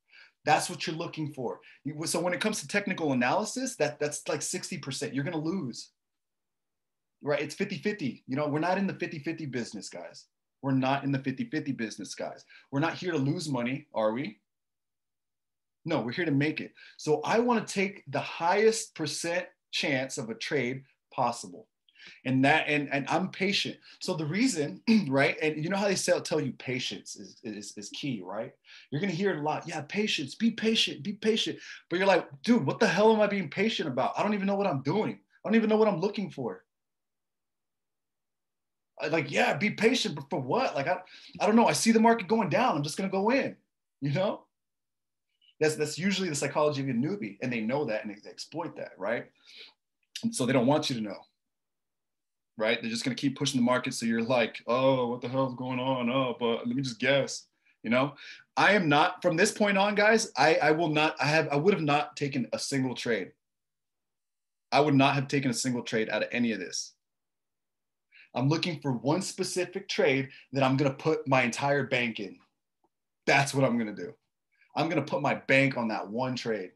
That's what you're looking for. So when it comes to technical analysis, that, that's like 60%. You're going to lose. Right? It's 50 50. You know, we're not in the 50 50 business, guys. We're not in the 50 50 business, guys. We're not here to lose money, are we? No, we're here to make it. So I want to take the highest percent chance of a trade possible and that and and i'm patient. So the reason right and you know how they say, tell you patience is, is is key right? You're gonna hear a lot. Yeah patience be patient be patient. But you're like dude what the hell am i being patient about? I don't even know what i'm doing. I don't even know what i'm looking for. Like yeah be patient but for what? Like I, I don't know. I see the market going down. I'm just gonna go in you know? That's that's usually the psychology of a newbie and they know that and they exploit that right? And so they don't want you to know right? They're just going to keep pushing the market. So you're like, oh, what the hell's going on? Oh, but let me just guess. You know, I am not from this point on, guys. I, I will not, I have, I would have not taken a single trade. I would not have taken a single trade out of any of this. I'm looking for one specific trade that I'm going to put my entire bank in. That's what I'm going to do. I'm going to put my bank on that one trade.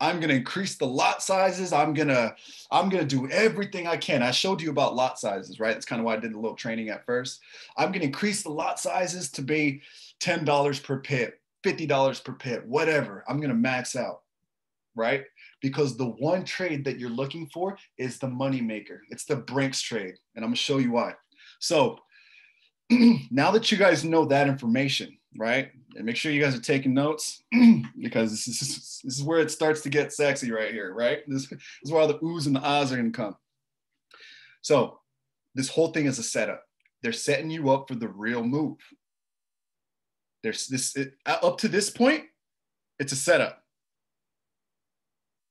I'm going to increase the lot sizes. I'm going to I'm going to do everything I can. I showed you about lot sizes, right? That's kind of why I did a little training at first. I'm going to increase the lot sizes to be $10 per pip, $50 per pip, whatever. I'm going to max out, right? because the one trade that you're looking for is the money maker. It's the Brinks trade, and I'm gonna show you why. So now that you guys know that information, right? And make sure you guys are taking notes because this is, this is where it starts to get sexy right here, right? This, this is where all the oohs and the ahs are gonna come. So this whole thing is a setup. They're setting you up for the real move. There's this it, uh, up to this point, it's a setup.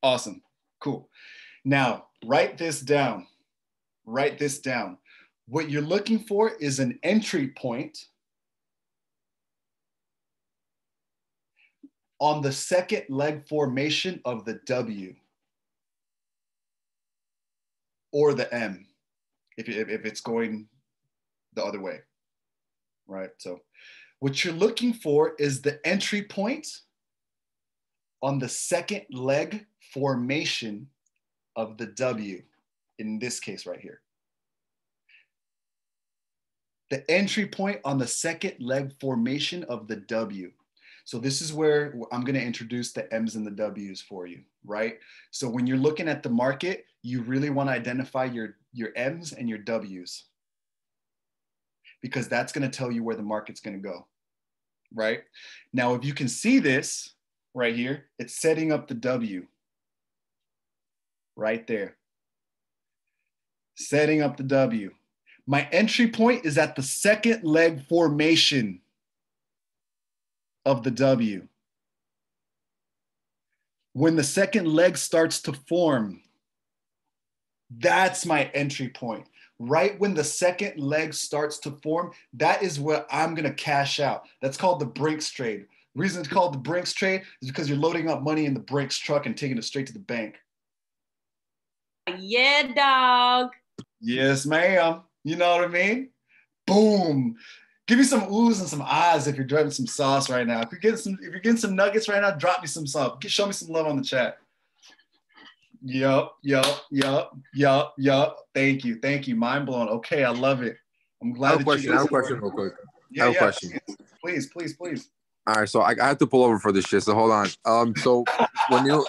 Awesome. Cool. Now, write this down. Write this down. What you're looking for is an entry point on the second leg formation of the W or the M if, if, if it's going the other way, right? So what you're looking for is the entry point on the second leg formation of the W, in this case right here. The entry point on the second leg formation of the W. So this is where I'm gonna introduce the M's and the W's for you, right? So when you're looking at the market, you really wanna identify your, your M's and your W's because that's gonna tell you where the market's gonna go, right? Now, if you can see this right here, it's setting up the W right there. Setting up the W. My entry point is at the second leg formation of the W. When the second leg starts to form, that's my entry point. Right when the second leg starts to form, that is where I'm gonna cash out. That's called the Brinks trade. The reason it's called the Brinks trade is because you're loading up money in the Brinks truck and taking it straight to the bank. Yeah, dog. Yes, ma'am. You know what I mean? Boom. Give me some oohs and some ahs if you're driving some sauce right now. If you're getting some, if you're getting some nuggets right now, drop me some sauce. Show me some love on the chat. Yup, yup, yup, yup, yup. Thank you, thank you. Mind blown. Okay, I love it. I'm glad. I have a question. I have a question real quick. Yeah, I have a question. Please, please, please. All right, so I, I have to pull over for this shit. So hold on. Um, so when you,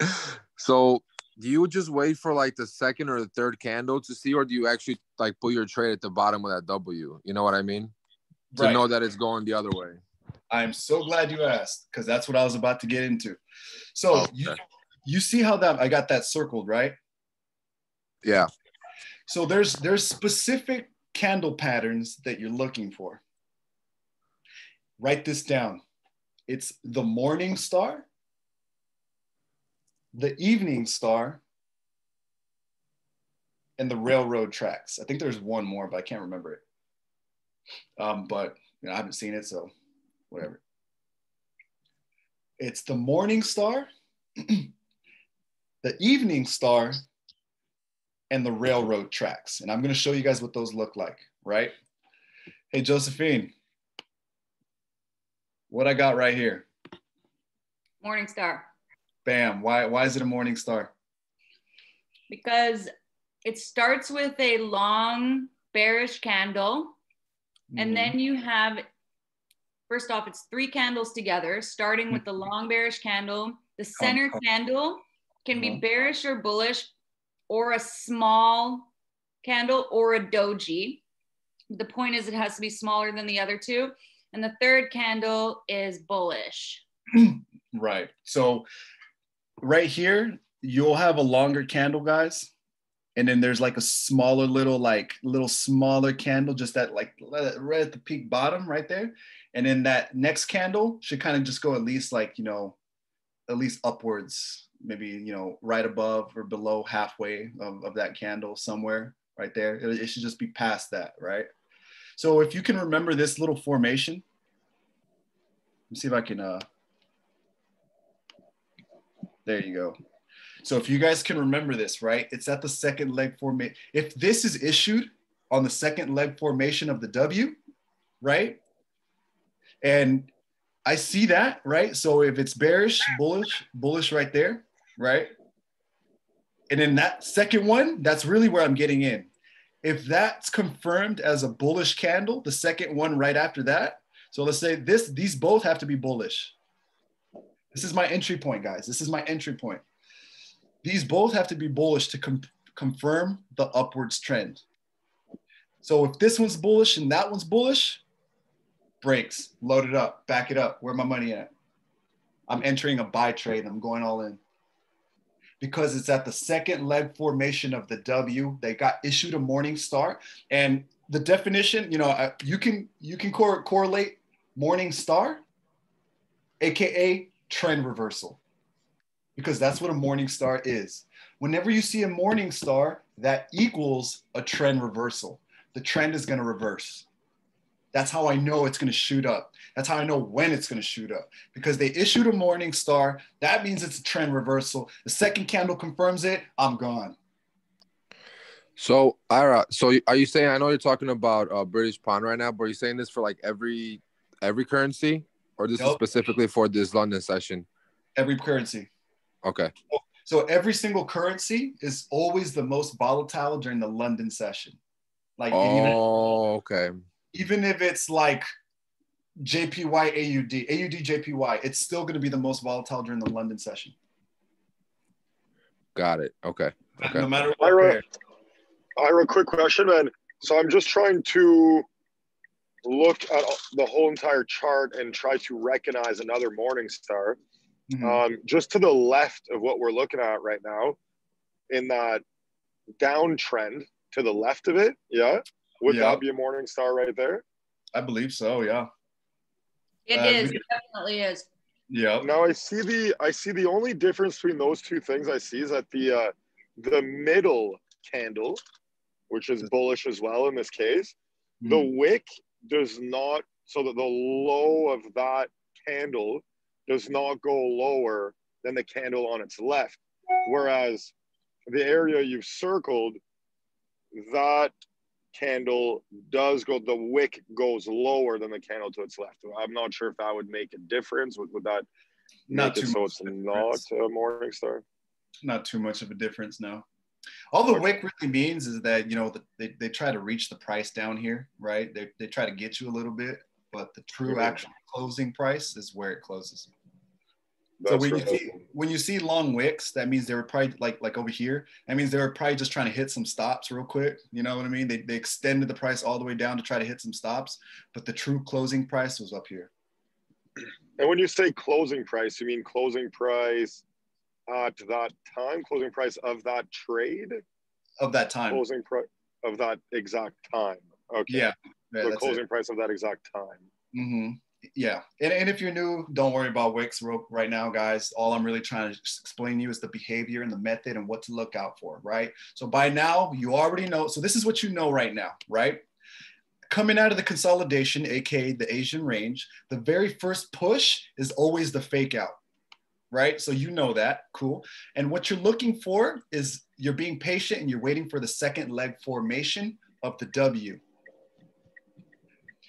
so do you just wait for like the second or the third candle to see, or do you actually like put your trade at the bottom of that W? You know what I mean? To know that it's going the other way. I'm so glad you asked because that's what I was about to get into. So Oh, you, you see how that I got that circled, right? Yeah. So there's there's specific candle patterns that you're looking for. Write this down. It's the morning star, the evening star, and the railroad tracks. I think there's one more, but I can't remember it. Um, but you know, I haven't seen it, so whatever. It's the morning star, the evening star, and the railroad tracks. And I'm going to show you guys what those look like, right? Hey, Josephine, what I got right here. Morning Star. Bam. Why, why is it a morning star? Because it starts with a long bearish candle. And Mhm. then you have, first off, it's three candles together, starting with the Mm-hmm. long bearish candle. The center come. candle can be Mhm. bearish or bullish, or a small candle or a doji. The point is, it has to be smaller than the other two. And the third candle is bullish. Right. So right here, you'll have a longer candle, guys. And then there's like a smaller little, like little smaller candle, just that like right at the peak bottom right there. And then that next candle should kind of just go at least like, you know, at least upwards, maybe, you know, right above or below halfway of, of that candle somewhere right there. It, it should just be past that, right? So if you can remember this little formation, let me see if I can, uh, there you go. So if you guys can remember this, right? It's at the second leg formation. If this is issued on the second leg formation of the W, right? And I see that, right? So if it's bearish, bullish, bullish right there, right? And then that second one, that's really where I'm getting in. If that's confirmed as a bullish candle, the second one right after that. So let's say this, these both have to be bullish. This is my entry point, guys. This is my entry point. These both have to be bullish to com- confirm the upwards trend. So if this one's bullish and that one's bullish, breaks, load it up, back it up. Where my money at? I'm entering a buy trade. I'm going all in because it's at the second leg formation of the W. They got issued a morning star, and the definition, you know, you can you can cor- correlate morning star, aka trend reversal, because that's what a morning star is. Whenever you see a morning star, that equals a trend reversal. The trend is going to reverse. That's how I know it's going to shoot up. That's how I know when it's going to shoot up because they issued a morning star. That means it's a trend reversal. The second candle confirms it. I'm gone. So, Ira, so are you saying? I know you're talking about uh, British pound right now, but are you saying this for like every every currency, or this is specifically for this London session? Every currency. Okay. So every single currency is always the most volatile during the London session. Like even, Oh, okay. even if it's like JPY AUD, AUD JPY, it's still going to be the most volatile during the London session. Got it. Okay. Okay. No matter what. Ira, pair. Ira, quick question, man. So I'm just trying to look at the whole entire chart and try to recognize another morning star. Mhm. Um, just to the left of what we're looking at right now, in that downtrend to the left of it, yeah, would Yeah. that be a morning star right there? I believe so. Yeah. It Uh, is. we- It definitely is. Yeah. Now I see the I see the only difference between those two things I see is that the uh, the middle candle, which is bullish as well in this case, the wick does not so that the low of that candle does not go lower than the candle on its left whereas the area you've circled that candle does go the wick goes lower than the candle to its left i'm not sure if that would make a difference would, would that Not make it too so much it's difference. not a morning star not too much of a difference now. All the wick really means is that you know the, they, they try to reach the price down here, right? They, they try to get you a little bit, but the true actual closing price is where it closes. so That's when you see when you see long wicks, that means they were probably like like over here. That means they were probably just trying to hit some stops real quick. You know what I mean? They, they extended the price all the way down to try to hit some stops, but the true closing price was up here. And when you say closing price, you mean closing price at that time, closing price of that trade, Of that time. closing price of that exact time. Okay. Yeah. Yeah, the that's it. closing price of that exact time. hmm Yeah, and, and if you're new, don't worry about wicks right now, guys. All I'm really trying to explain to you is the behavior and the method and what to look out for, right? So by now, you already know. So this is what you know right now, right? Coming out of the consolidation, aka the Asian range, the very first push is always the fake out, right? So you know that, cool. And what you're looking for is you're being patient and you're waiting for the second leg formation of the W.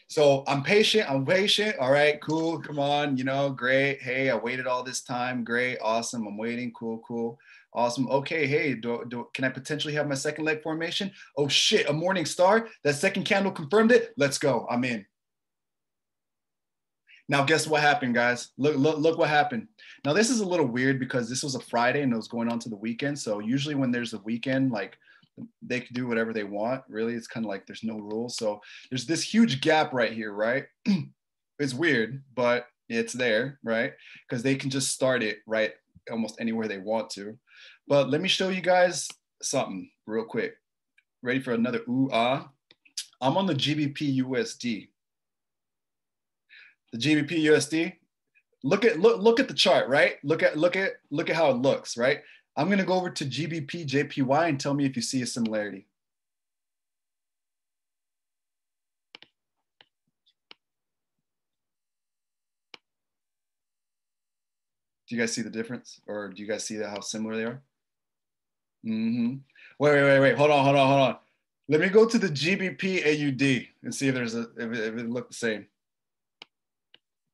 So I'm patient. I'm patient. All right, cool. Come on. You know, great. Hey, I waited all this time. Great. Awesome. I'm waiting. Cool, cool. Awesome. Okay. Hey, do, do, can I potentially have my second leg formation? Oh, shit. A morning star. That second candle confirmed it. Let's go. I'm in. Now, guess what happened, guys? Look, look, look what happened. Now, this is a little weird because this was a Friday and it was going on to the weekend. So usually when there's a weekend, like they can do whatever they want. Really, it's kind of like there's no rules. So there's this huge gap right here, right? it's weird, but it's there, right? Because they can just start it right almost anywhere they want to. But let me show you guys something real quick. Ready for another ooh ah? I'm on the GBP USD. The GBP USD. Look at look look at the chart, right? Look at look at look at how it looks, right? I'm gonna go over to GBP JPY and tell me if you see a similarity. Do you guys see the difference, or do you guys see that how similar they are? Mm-hmm. Wait, wait, wait, wait. Hold on, hold on, hold on. Let me go to the GBP AUD and see if there's a if it, if it look the same.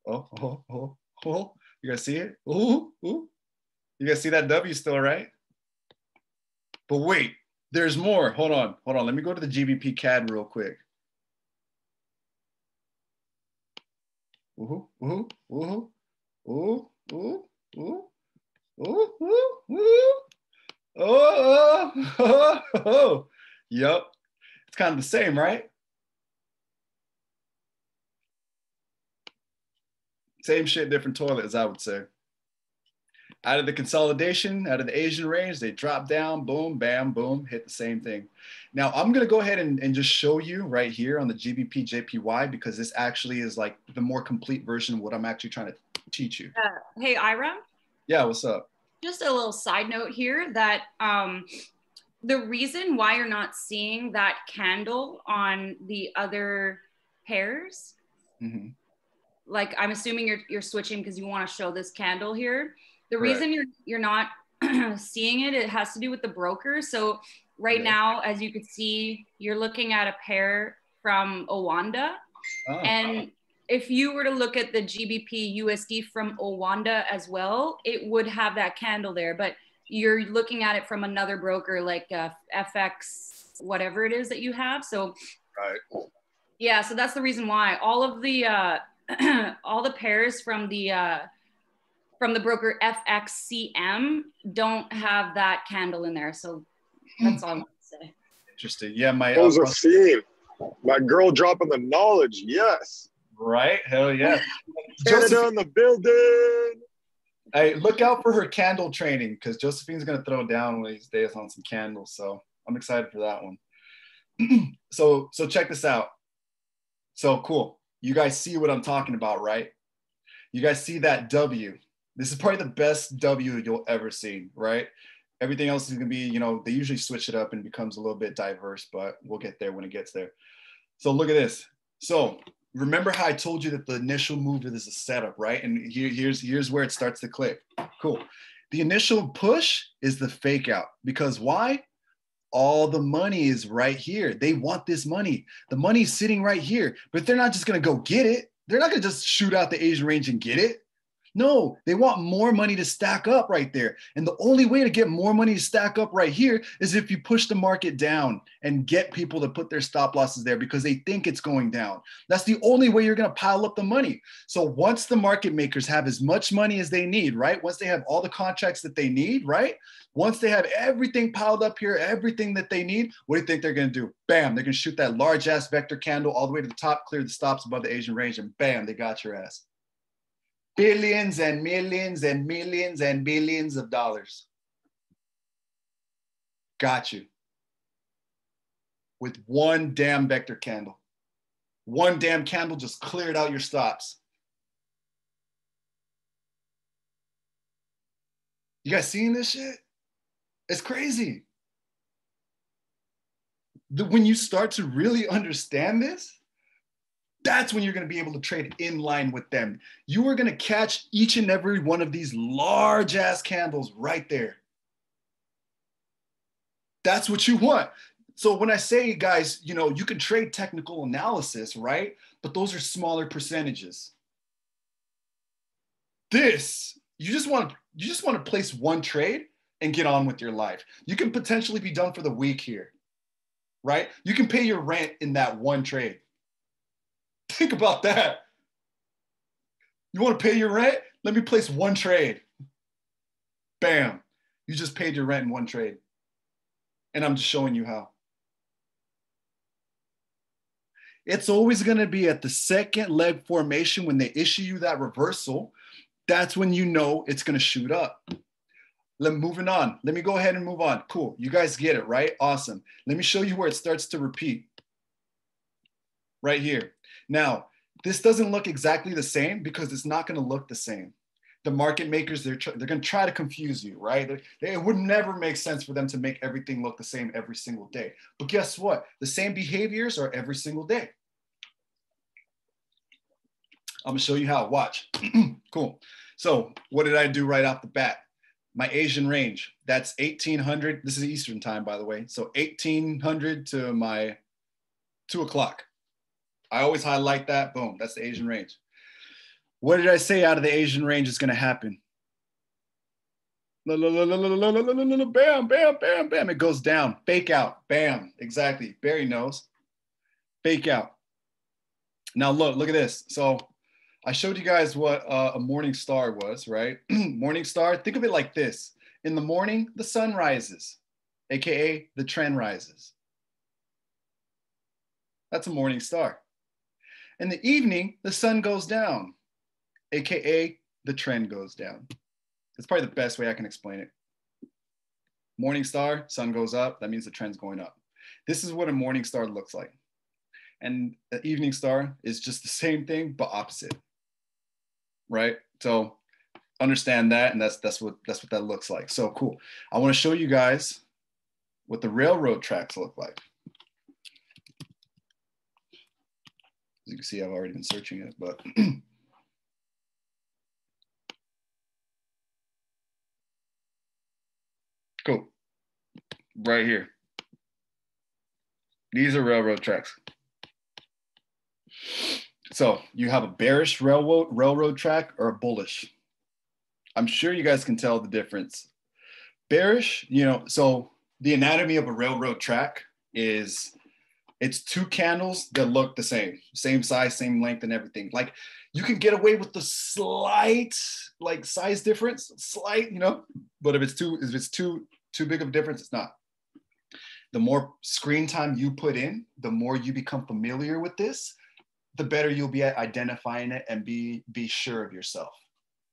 Oh, oh, oh, oh! You guys see it? Ooh, ooh! You guys see that W still, right? But wait, there's more. Hold on, hold on. Let me go to the GBP CAD real quick. Ooh, ooh, ooh, ooh, ooh, ooh, ooh, ooh, ooh. Oh, oh, oh, oh. Yep. It's kind of the same, right? Same shit, different toilet, as I would say. Out of the consolidation, out of the Asian range, they drop down, boom, bam, boom, hit the same thing. Now I'm gonna go ahead and, and just show you right here on the GBP JPY because this actually is like the more complete version of what I'm actually trying to teach you. Uh, hey, Ira. Yeah, what's up? Just a little side note here that um, the reason why you're not seeing that candle on the other pairs, hmm like I'm assuming you're you're switching because you want to show this candle here. The Correct. reason you're you're not seeing it, it has to do with the broker. So right Yeah. now, as you could see, you're looking at a pair from Oanda. Oh, And if you were to look at the GBP USD from Oanda as well, it would have that candle there. But you're looking at it from another broker like uh, FX, whatever it is that you have. So right. yeah, so that's the reason why all of the uh, all the pairs from the uh, from the broker FXCM don't have that candle in there. So that's all I want to say. Interesting. Yeah, my uh, Josephine, my girl dropping the knowledge. Yes. right. Hell yeah. Canada in the building. hey, look out for her candle training because Josephine's gonna throw down one of these days on some candles. So I'm excited for that one. so so check this out. So cool. You guys see what I'm talking about, right? You guys see that W. This is probably the best W you'll ever see, right? Everything else is gonna be, you know, they usually switch it up and becomes a little bit diverse, but we'll get there when it gets there. So look at this. So remember how I told you that the initial move is a setup, right? And here, here's here's where it starts to click. Cool. The initial push is the fake out because why? All the money is right here. They want this money. The money's sitting right here, but they're not just gonna go get it. They're not gonna just shoot out the Asian range and get it. No, they want more money to stack up right there. And the only way to get more money to stack up right here is if you push the market down and get people to put their stop losses there because they think it's going down. That's the only way you're going to pile up the money. So once the market makers have as much money as they need, right? Once they have all the contracts that they need, right? Once they have everything piled up here, everything that they need, what do you think they're going to do? Bam, they're going to shoot that large ass vector candle all the way to the top, clear the stops above the Asian range, and bam, they got your ass billions and millions and millions and billions of dollars. Got you. With one damn vector candle. One damn candle just cleared out your stops. You guys seeing this shit? It's crazy. The- when you start to really understand this, that's when you're going to be able to trade in line with them. You are going to catch each and every one of these large ass candles right there. That's what you want. So when I say, guys, you know, you can trade technical analysis, right? But those are smaller percentages. This, you just want you just want to place one trade and get on with your life. You can potentially be done for the week here, right? You can pay your rent in that one trade. Think about that. You want to pay your rent? Let me place one trade. Bam. You just paid your rent in one trade. And I'm just showing you how. It's always going to be at the second leg formation when they issue you that reversal. That's when you know it's going to shoot up. Let moving on. Let me go ahead and move on. Cool. You guys get it, right? Awesome. Let me show you where it starts to repeat. Right here. Now, this doesn't look exactly the same because it's not going to look the same. The market makers, they're, they're going to try to confuse you, right? They- it would never make sense for them to make everything look the same every single day. But guess what? The same behaviors are every single day. I'm going to show you how. Watch. cool. So, what did I do right off the bat? My Asian range, that's 1800. This is Eastern time, by the way. So, 1800 to my two o'clock. I always highlight that. Boom, that's the Asian range. What did I say out of the Asian range is going to happen? Bam, bam, bam, bam. It goes down. Fake out. Bam. Exactly. Barry knows. Fake out. Now look, look at this. So I showed you guys what uh, a morning star was, right? morning star, think of it like this. In the morning, the sun rises, AKA the trend rises. That's a morning star. In the evening, the sun goes down, AKA the trend goes down. That's probably the best way I can explain it. Morning star, sun goes up, that means the trend's going up. This is what a morning star looks like. And the evening star is just the same thing, but opposite. Right? So understand that, and that's that's what that's what that looks like. So cool. I want to show you guys what the railroad tracks look like. As you can see, I've already been searching it, but cool. Right here. These are railroad tracks. So you have a bearish railroad railroad track or a bullish. I'm sure you guys can tell the difference. Bearish, you know, so the anatomy of a railroad track is it's two candles that look the same, same size, same length, and everything. Like you can get away with the slight like size difference, slight, you know, but if it's too if it's too too big of a difference, it's not. The more screen time you put in, the more you become familiar with this, the better you'll be at identifying it and be be sure of yourself,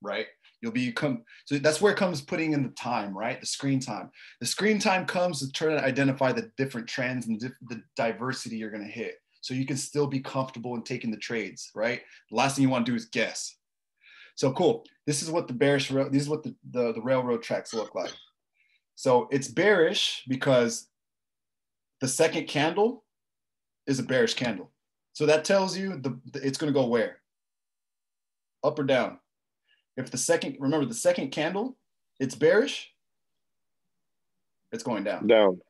right? You'll be come so that's where it comes putting in the time, right? The screen time. The screen time comes to try to identify the different trends and diff- the diversity you're going to hit, so you can still be comfortable in taking the trades, right? The last thing you want to do is guess. So cool. This is what the bearish. This is what the, the the railroad tracks look like. So it's bearish because the second candle is a bearish candle. So that tells you the, the it's going to go where? Up or down? If the second, remember the second candle, it's bearish, it's going down. Down.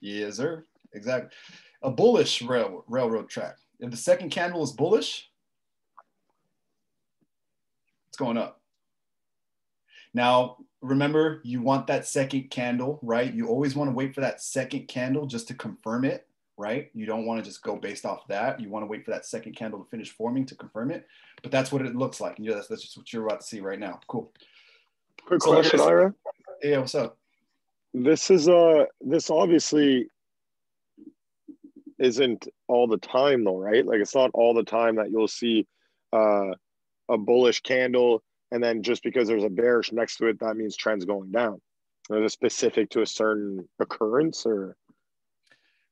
Yes, sir. Exactly. A bullish rail, railroad track. If the second candle is bullish, it's going up. Now, remember, you want that second candle, right? You always want to wait for that second candle just to confirm it, right? You don't want to just go based off that. You want to wait for that second candle to finish forming to confirm it. But that's what it looks like. And yeah, that's, that's just what you're about to see right now. Cool. Quick So question. Ira. Yeah, what's up? This is uh this obviously isn't all the time though, right? Like it's not all the time that you'll see uh a bullish candle and then just because there's a bearish next to it, that means trends going down. Is it specific to a certain occurrence or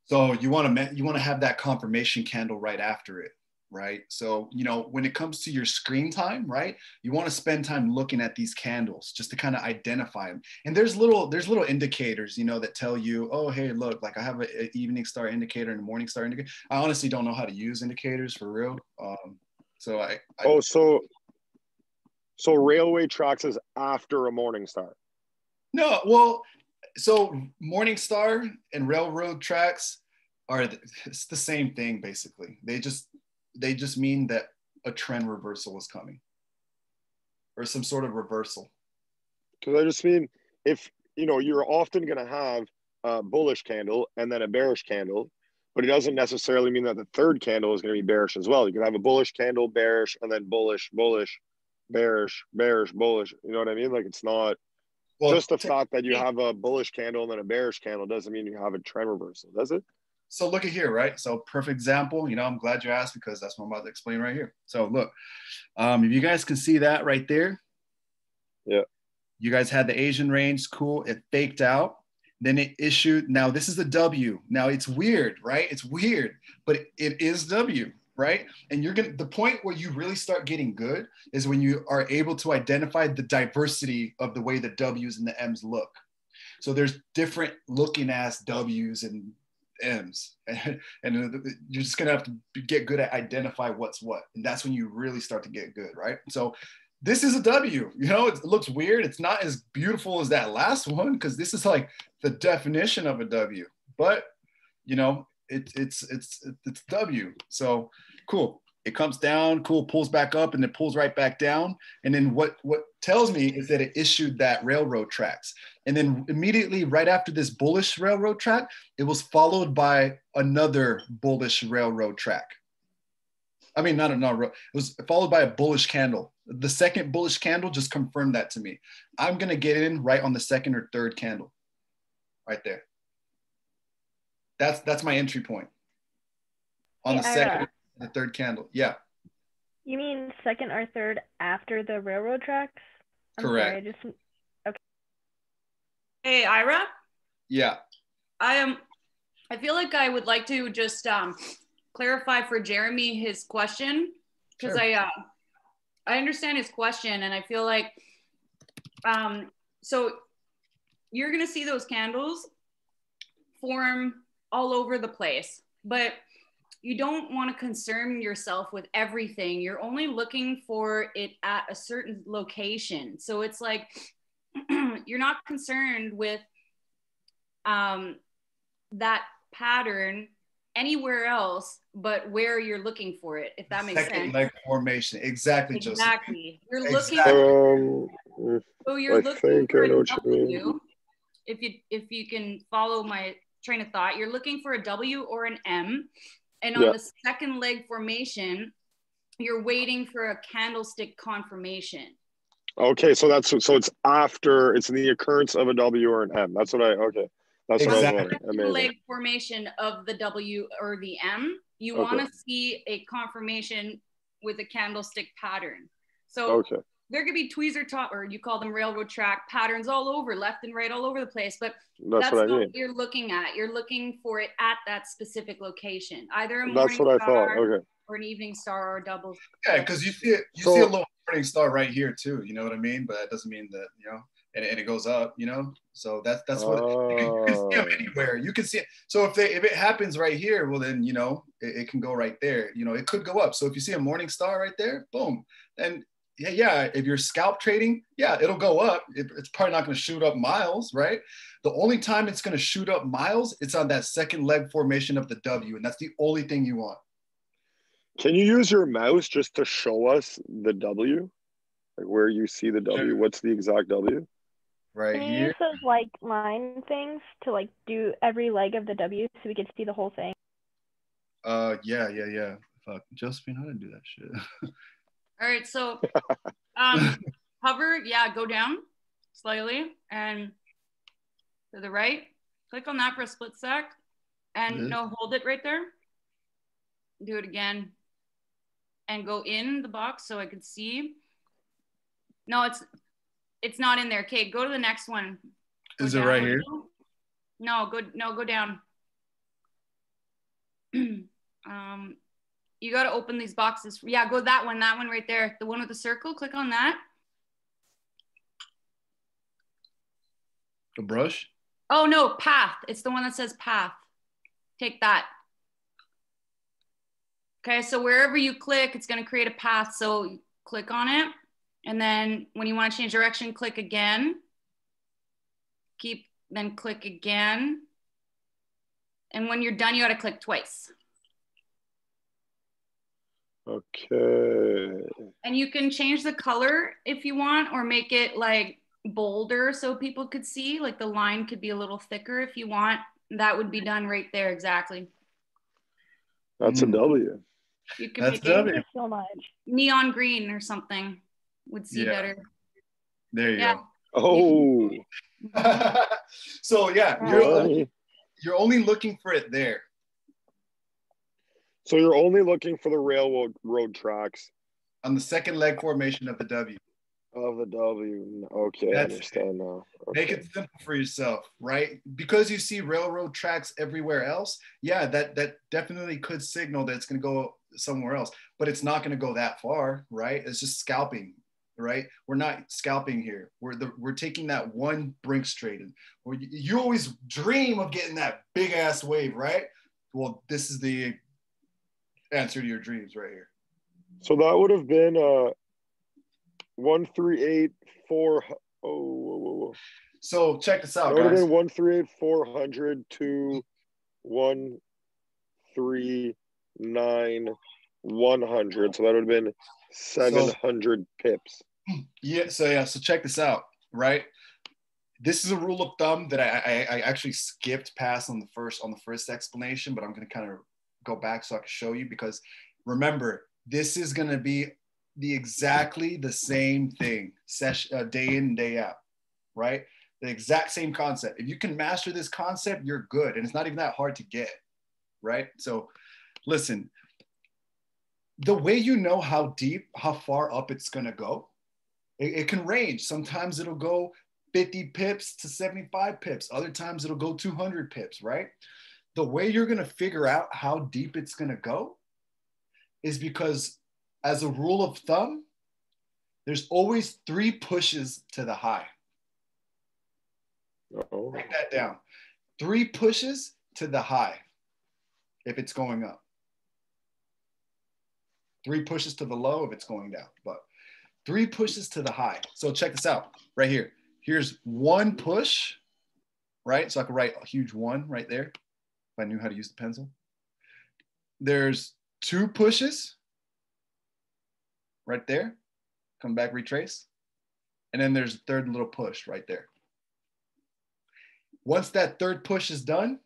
So you want to you want to have that confirmation candle right after it, right? So you know when it comes to your screen time, right? You want to spend time looking at these candles just to kind of identify them. And there's little there's little indicators, you know, that tell you, oh hey, look, like I have an evening star indicator and a morning star indicator. I honestly don't know how to use indicators for real. Um, so I, I oh so so railway tracks is after a morning star. No, well, so Morningstar and railroad tracks are th- it's the same thing basically. They just they just mean that a trend reversal is coming or some sort of reversal. Because I just mean if you know you're often going to have a bullish candle and then a bearish candle, but it doesn't necessarily mean that the third candle is going to be bearish as well. You can have a bullish candle, bearish, and then bullish, bullish, bearish, bearish, bullish. You know what I mean? Like it's not Well, just the fact that you have a bullish candle and then a bearish candle doesn't mean you have a trend reversal, does it? So look at here, right? So perfect example. You know, I'm glad you asked because that's what I'm about to explain right here. So look, um, if you guys can see that right there, Yeah. you guys had the Asian range, cool. It faked out. Then it issued. Now this is a W. Now it's weird, right? It's weird, but it is W, right? And you're gonna. The point where you really start getting good is when you are able to identify the diversity of the way the W's and the M's look. So there's different looking ass W's and M's, and, uh, you're just gonna have to get good at identify what's what, and that's when you really start to get good, right? So this is a W. You know, it looks weird. It's not as beautiful as that last one because this is like the definition of a W, but you know, it, it's it's it's W. So cool. It comes down, cool, pulls back up, and it pulls right back down. And then what what tells me is that it issued that railroad tracks. And then immediately right after this bullish railroad track, it was followed by another bullish railroad track. I mean, not a not real. It was followed by a bullish candle. The second bullish candle just confirmed that to me. I'm gonna get in right on the second or third candle, right there. That's that's my entry point. On the Hey, second, the third candle. Yeah, You mean second or third after the railroad tracks? I'm Correct. Sorry, I just Hey, Ira. yeah. I am. I feel like I would like to just um, clarify for Jeremy his question because Sure. I uh, I understand his question and I feel like um, so you're gonna see those candles form all over the place, but you don't want to concern yourself with everything. You're only looking for it at a certain location. So it's like you're not concerned with um, that pattern anywhere else but where you're looking for it, if that makes second sense. leg formation. Exactly, Joseph. Exactly. You're Exactly. looking Um, so you're I looking think for I know what you mean. If you if you can follow my train of thought, you're looking for a W or an M. And on Yeah. the second leg formation, you're waiting for a candlestick confirmation. okay, so that's so it's after it's the occurrence of a W or an M. That's what I okay. That's what I was Exactly. wondering. second Amazing. leg formation of the W or the M, you Okay. want to see a confirmation with a candlestick pattern. So Okay. There could be tweezer top, or you call them railroad track patterns all over, left and right, all over the place. But That's, that's, what I mean. what you're looking at. You're looking for it at that specific location, either a morning That's what I thought. star Okay. or an evening star or a double. Yeah, because you see it, you So- see a little morning star right here too. You know what I mean? But that doesn't mean that you know, and, and it goes up. You know, so that's that's what you can, you can see them Oh. anywhere. You can see it. So if they if it happens right here, well then you know it, it can go right there. You know, it could go up. So if you see a morning star right there, boom, then yeah, yeah. If you're scalp trading, yeah, it'll go up. It, it's probably not going to shoot up miles, right? The only time it's going to shoot up miles, it's on that second leg formation of the W, and that's the only thing you want. Can you use your mouse just to show us the W? Like where you see the W? Sure. What's the exact W? Right can you here. use those like line things to like do every leg of the W so we could see the whole thing? Uh, yeah, yeah, yeah. Fuck, Josephine, how did I do that shit? All right, so um, hover, yeah, go down slightly and to the right. Click on that for a split sec, and This? no, hold it right there. Do it again, and go in the box so I could see. No, it's it's not in there. Okay, go to the next one. Go Is it right here? No, go no, go down. um, you got to open these boxes. Yeah, go that one, that one right there, the one with the circle. Click on that. The brush? Oh no, path. It's the one that says path. Take that. Okay, so wherever you click, it's going to create a path. So click on it. And then when you want to change direction, click again. Keep, then click again. And when you're done, you got to click twice. Okay. And you can change the color if you want, or make it like bolder so people could see. Like the line could be a little thicker if you want. That would be done right there exactly. That's Mm. a W. You can That's make W. it so much. neon green or something. Would see Yeah. better. There you Yeah. Oh. so yeah, you're you're only looking for it there. So you're only looking for the railroad road tracks on the second leg formation of the W. of the W. Okay, I understand now. Make it simple for yourself, right? Because you see railroad tracks everywhere else. Yeah, that that definitely could signal that it's going to go somewhere else, but it's not going to go that far, right? It's just scalping, right? We're not scalping here. We're the we're taking that one Brinks trade, and you always dream of getting that big ass wave, right? Well, this is the answer to your dreams right here. So that would have been uh one three eight four. Oh, whoa, whoa, whoa. So check this out, That would have guys. been one three eight four hundred to one three nine one hundred. So that would have been seven hundred pips. Yeah. So yeah. So check this out. Right. This is a rule of thumb that I, I, I actually skipped past on the first on the first explanation, but I'm going to kind of go back so I can show you because remember this is going to be the exactly the same thing session uh, day in and day out right? The exact same concept. If you can master this concept you're good and it's not even that hard to get right? So listen the way you know how deep how far up it's going to go it, it can range. Sometimes it'll go 50 pips to 75 pips. Other times it'll go 200 pips right the way you're going to figure out how deep it's going to go is because as a rule of thumb, there's always three pushes to the high. Oh. Write that down. Three pushes to the high if it's going up. Three pushes to the low if it's going down. But three pushes to the high. So check this out right here. Here's one push, right? So I could write a huge one right there if I knew how to use the pencil. There's two pushes right there. Come back, retrace. And then there's a third little push right there. Once that third push is done,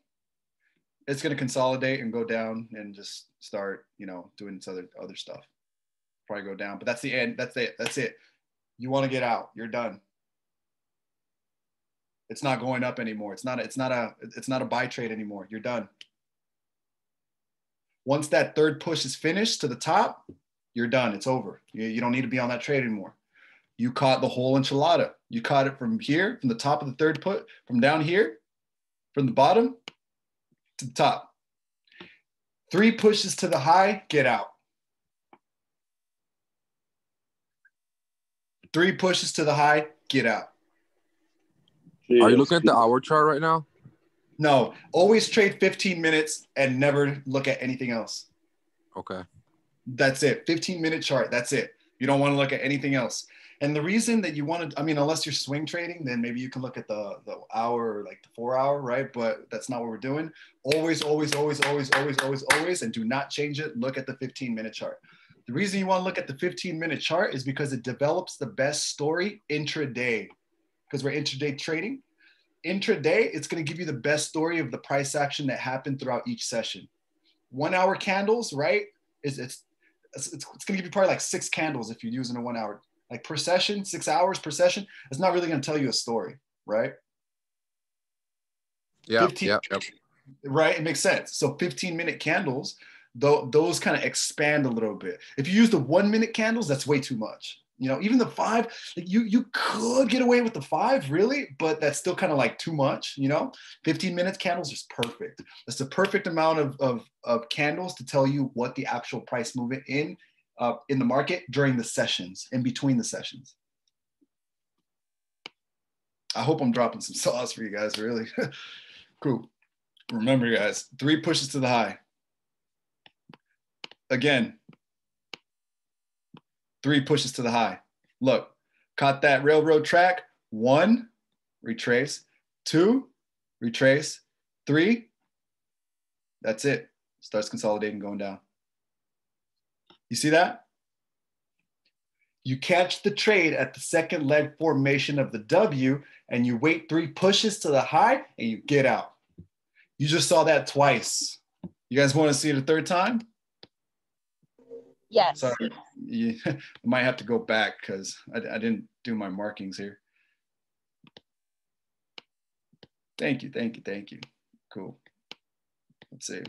it's going to consolidate and go down and just start, you know, doing its other other stuff. Probably go down, but that's the end. That's it. That's it. You want to get out. You're done. It's not going up anymore. It's not. A, it's not a. It's not a buy trade anymore. You're done. Once that third push is finished to the top, you're done. It's over. You, you don't need to be on that trade anymore. You caught the whole enchilada. You caught it from here, from the top of the third put, from down here, from the bottom to the top. Three pushes to the high, get out. Three pushes to the high, get out. Are you looking at the hour chart right now? No, always trade 15 minutes and never look at anything else. Okay. That's it. 15 minute chart. That's it. You don't want to look at anything else. And the reason that you want to, I mean, unless you're swing trading, then maybe you can look at the, the hour or like the four hour, right? But that's not what we're doing. Always, always, always, always, always, always, always, and do not change it. Look at the 15 minute chart. The reason you want to look at the 15 minute chart is because it develops the best story intraday because we're intraday trading. Intraday, it's going to give you the best story of the price action that happened throughout each session. One hour candles, right? Is it's it's, it's going to give you probably like six candles if you're using a one hour like per session, six hours per session. It's not really going to tell you a story, right? Yeah. 15 Yeah. Yep. right? It makes sense. So 15 minute candles, though those kind of expand a little bit. If you use the one minute candles, that's way too much. You know, even the five, like you you could get away with the five, really, but that's still kind of like too much. You know, 15 minutes candles is perfect. That's the perfect amount of, of, of candles to tell you what the actual price movement in uh, in the market during the sessions, in between the sessions. I hope I'm dropping some sauce for you guys, really. cool. Remember, guys, three pushes to the high. Again, three pushes to the high. Look, caught that railroad track. One, retrace. Two, retrace. Three, that's it. Starts consolidating, going down. You see that? You catch the trade at the second leg formation of the W and you wait three pushes to the high and you get out. You just saw that twice. You guys want to see it a third time? Yes. Sorry, you I might have to go back because I, I didn't do my markings here. Thank you, thank you, thank you. Cool. Let's see.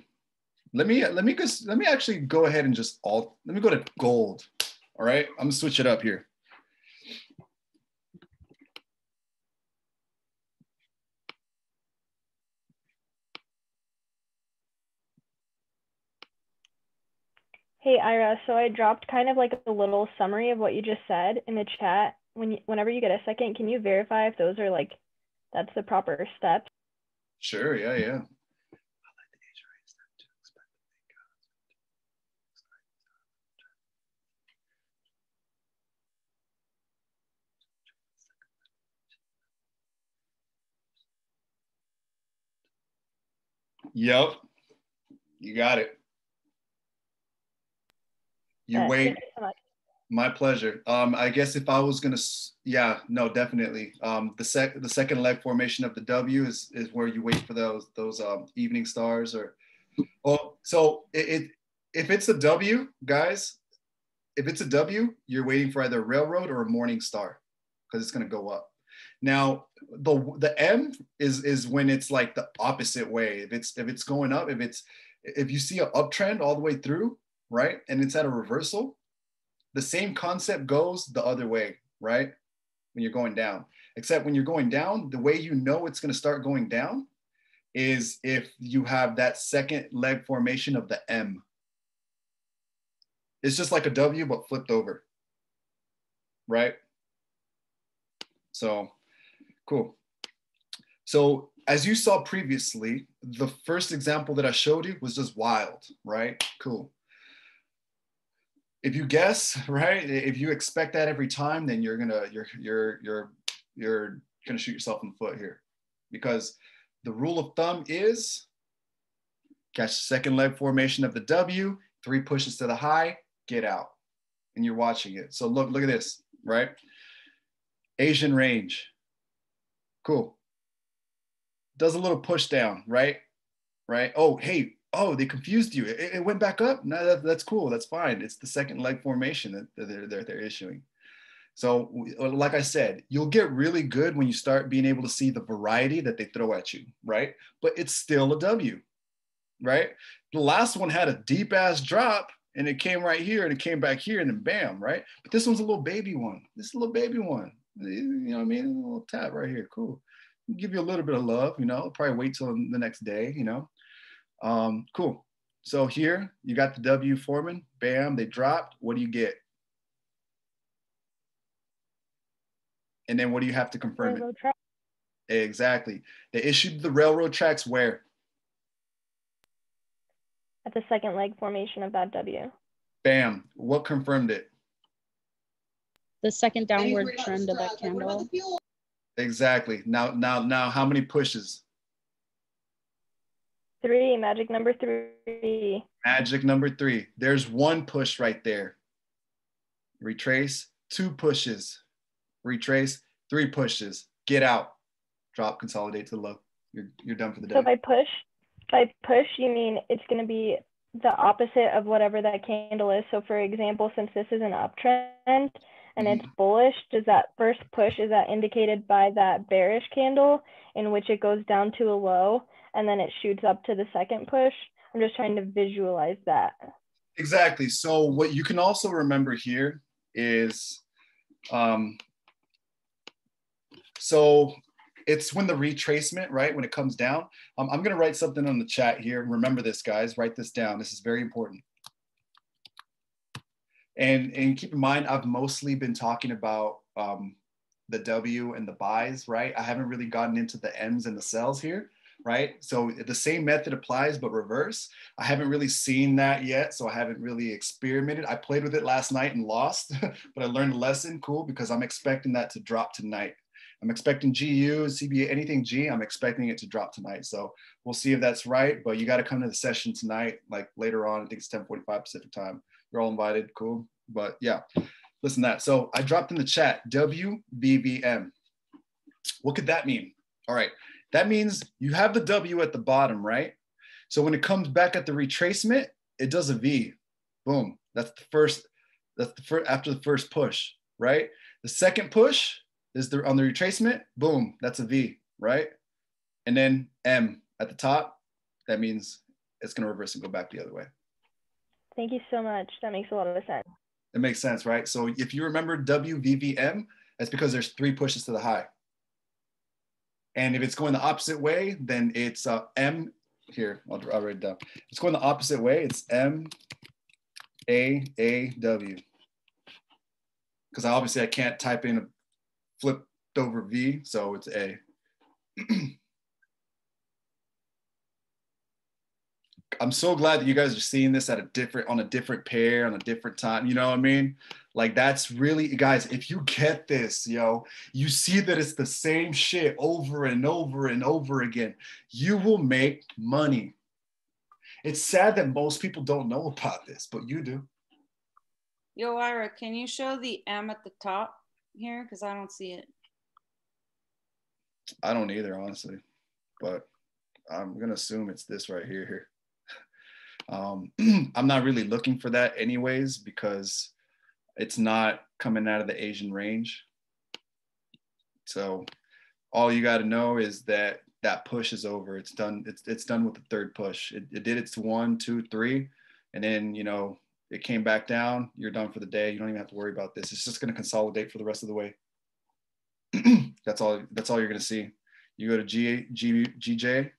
Let me let me just let me actually go ahead and just all let me go to gold. All right, I'm gonna switch it up here. Hey Ira, so I dropped kind of like a little summary of what you just said in the chat. When you, whenever you get a second, can you verify if those are like that's the proper steps? Sure, yeah, yeah. Yep, you got it. You Uh, wait. You so. My pleasure. Um, I guess if I was gonna, yeah, no, definitely. Um, the sec, the second leg formation of the W is is where you wait for those those um, evening stars or, oh, so it, it if it's a W, guys, if it's a W, you're waiting for either a railroad or a morning star because it's going to go up. Now, the the M is is when it's like the opposite way. If it's if it's going up, if it's if you see an uptrend all the way through, right, and it's at a reversal, the same concept goes the other way, right? When you're going down, except when you're going down, the way you know it's going to start going down is if you have that second leg formation of the M. It's just like a W, but flipped over, right? So cool. So as you saw previously, the first example that I showed you was just wild, right? Cool. If you guess, right, if you expect that every time, then you're gonna you're you're you're you're gonna shoot yourself in the foot here, because the rule of thumb is catch second leg formation of the W, three pushes to the high, get out, and you're watching it. So look look at this, right? Asian range, cool. Does a little push down, right? Right. Oh, hey, oh, they confused you. It, it went back up. No, that, that's cool. That's fine. It's the second leg formation that they're, they're, they're issuing. So, uh, like I said, you'll get really good when you start being able to see the variety that they throw at you, right? But it's still a W, right? The last one had a deep ass drop and it came right here and it came back here and then bam, right? But this one's a little baby one. This is a little baby one. You know what I mean? A little tap right here. Cool. Give you a little bit of love, you know, probably wait till the next day, you know. Um, cool. So here you got the W forming, bam, they dropped. What do you get? And then what do you have to confirm it? Track. Exactly. They issued the railroad tracks where? At the second leg formation of that W. Bam. What confirmed it? the second downward trend of that candle. Exactly. Now, now, now, how many pushes? Three. Magic number three. Magic number three. There's one push right there. Retrace. Two pushes. Retrace. Three pushes. Get out. Drop. Consolidate to the low. You're you're done for the day. So by push, by push, you mean it's going to be the opposite of whatever that candle is. So for example, since this is an uptrend, and it's mm-hmm. bullish, does that first push, is that indicated by that bearish candle in which it goes down to a low and then it shoots up to the second push? I'm just trying to visualize that. Exactly. So what you can also remember here is, um, so it's when the retracement, right? When it comes down, um, I'm going to write something on the chat here. Remember this, guys. Write this down. This is very important. And, and keep in mind, I've mostly been talking about um, the W and the buys, right? I haven't really gotten into the M's and the sells here, right? So the same method applies, but reverse. I haven't really seen that yet, so I haven't really experimented. I played with it last night and lost, but I learned a lesson, cool, because I'm expecting that to drop tonight. I'm expecting GU, CBA, anything G, I'm expecting it to drop tonight. So we'll see if that's right, but you got to come to the session tonight, like later on, I think it's 1045 Pacific time you're all invited. Cool. But yeah, listen that. So I dropped in the chat WVVM. What could that mean? All right. That means you have the W at the bottom, right? So when it comes back at the retracement, it does a V. Boom. That's the first, that's the first after the first push, right? The second push is the on the retracement, boom, that's a V, right? And then M at the top, that means it's gonna reverse and go back the other way. Thank you so much. That makes a lot of sense. It makes sense, right? So if you remember WVVM, that's because there's three pushes to the high. And if it's going the opposite way, then it's uh, M here. I'll, I'll write it down. It's going the opposite way. It's M A A W. Because obviously I can't type in a flipped over V, so it's A. I'm so glad that you guys are seeing this at a different on a different pair on a different time. You know what I mean? Like that's really guys, if you get this, yo, you see that it's the same shit over and over and over again. You will make money. It's sad that most people don't know about this, but you do. Yo, Ira, can you show the M at the top here? Because I don't see it. I don't either, honestly. But I'm gonna assume it's this right here. here. Um, I'm not really looking for that anyways because it's not coming out of the Asian range. So all you got to know is that that push is over. It's done. It's it's done with the third push. It, it did its one, two, three, and then you know it came back down. You're done for the day. You don't even have to worry about this. It's just going to consolidate for the rest of the way. that's all. That's all you're going to see. You go to G, G, GJ.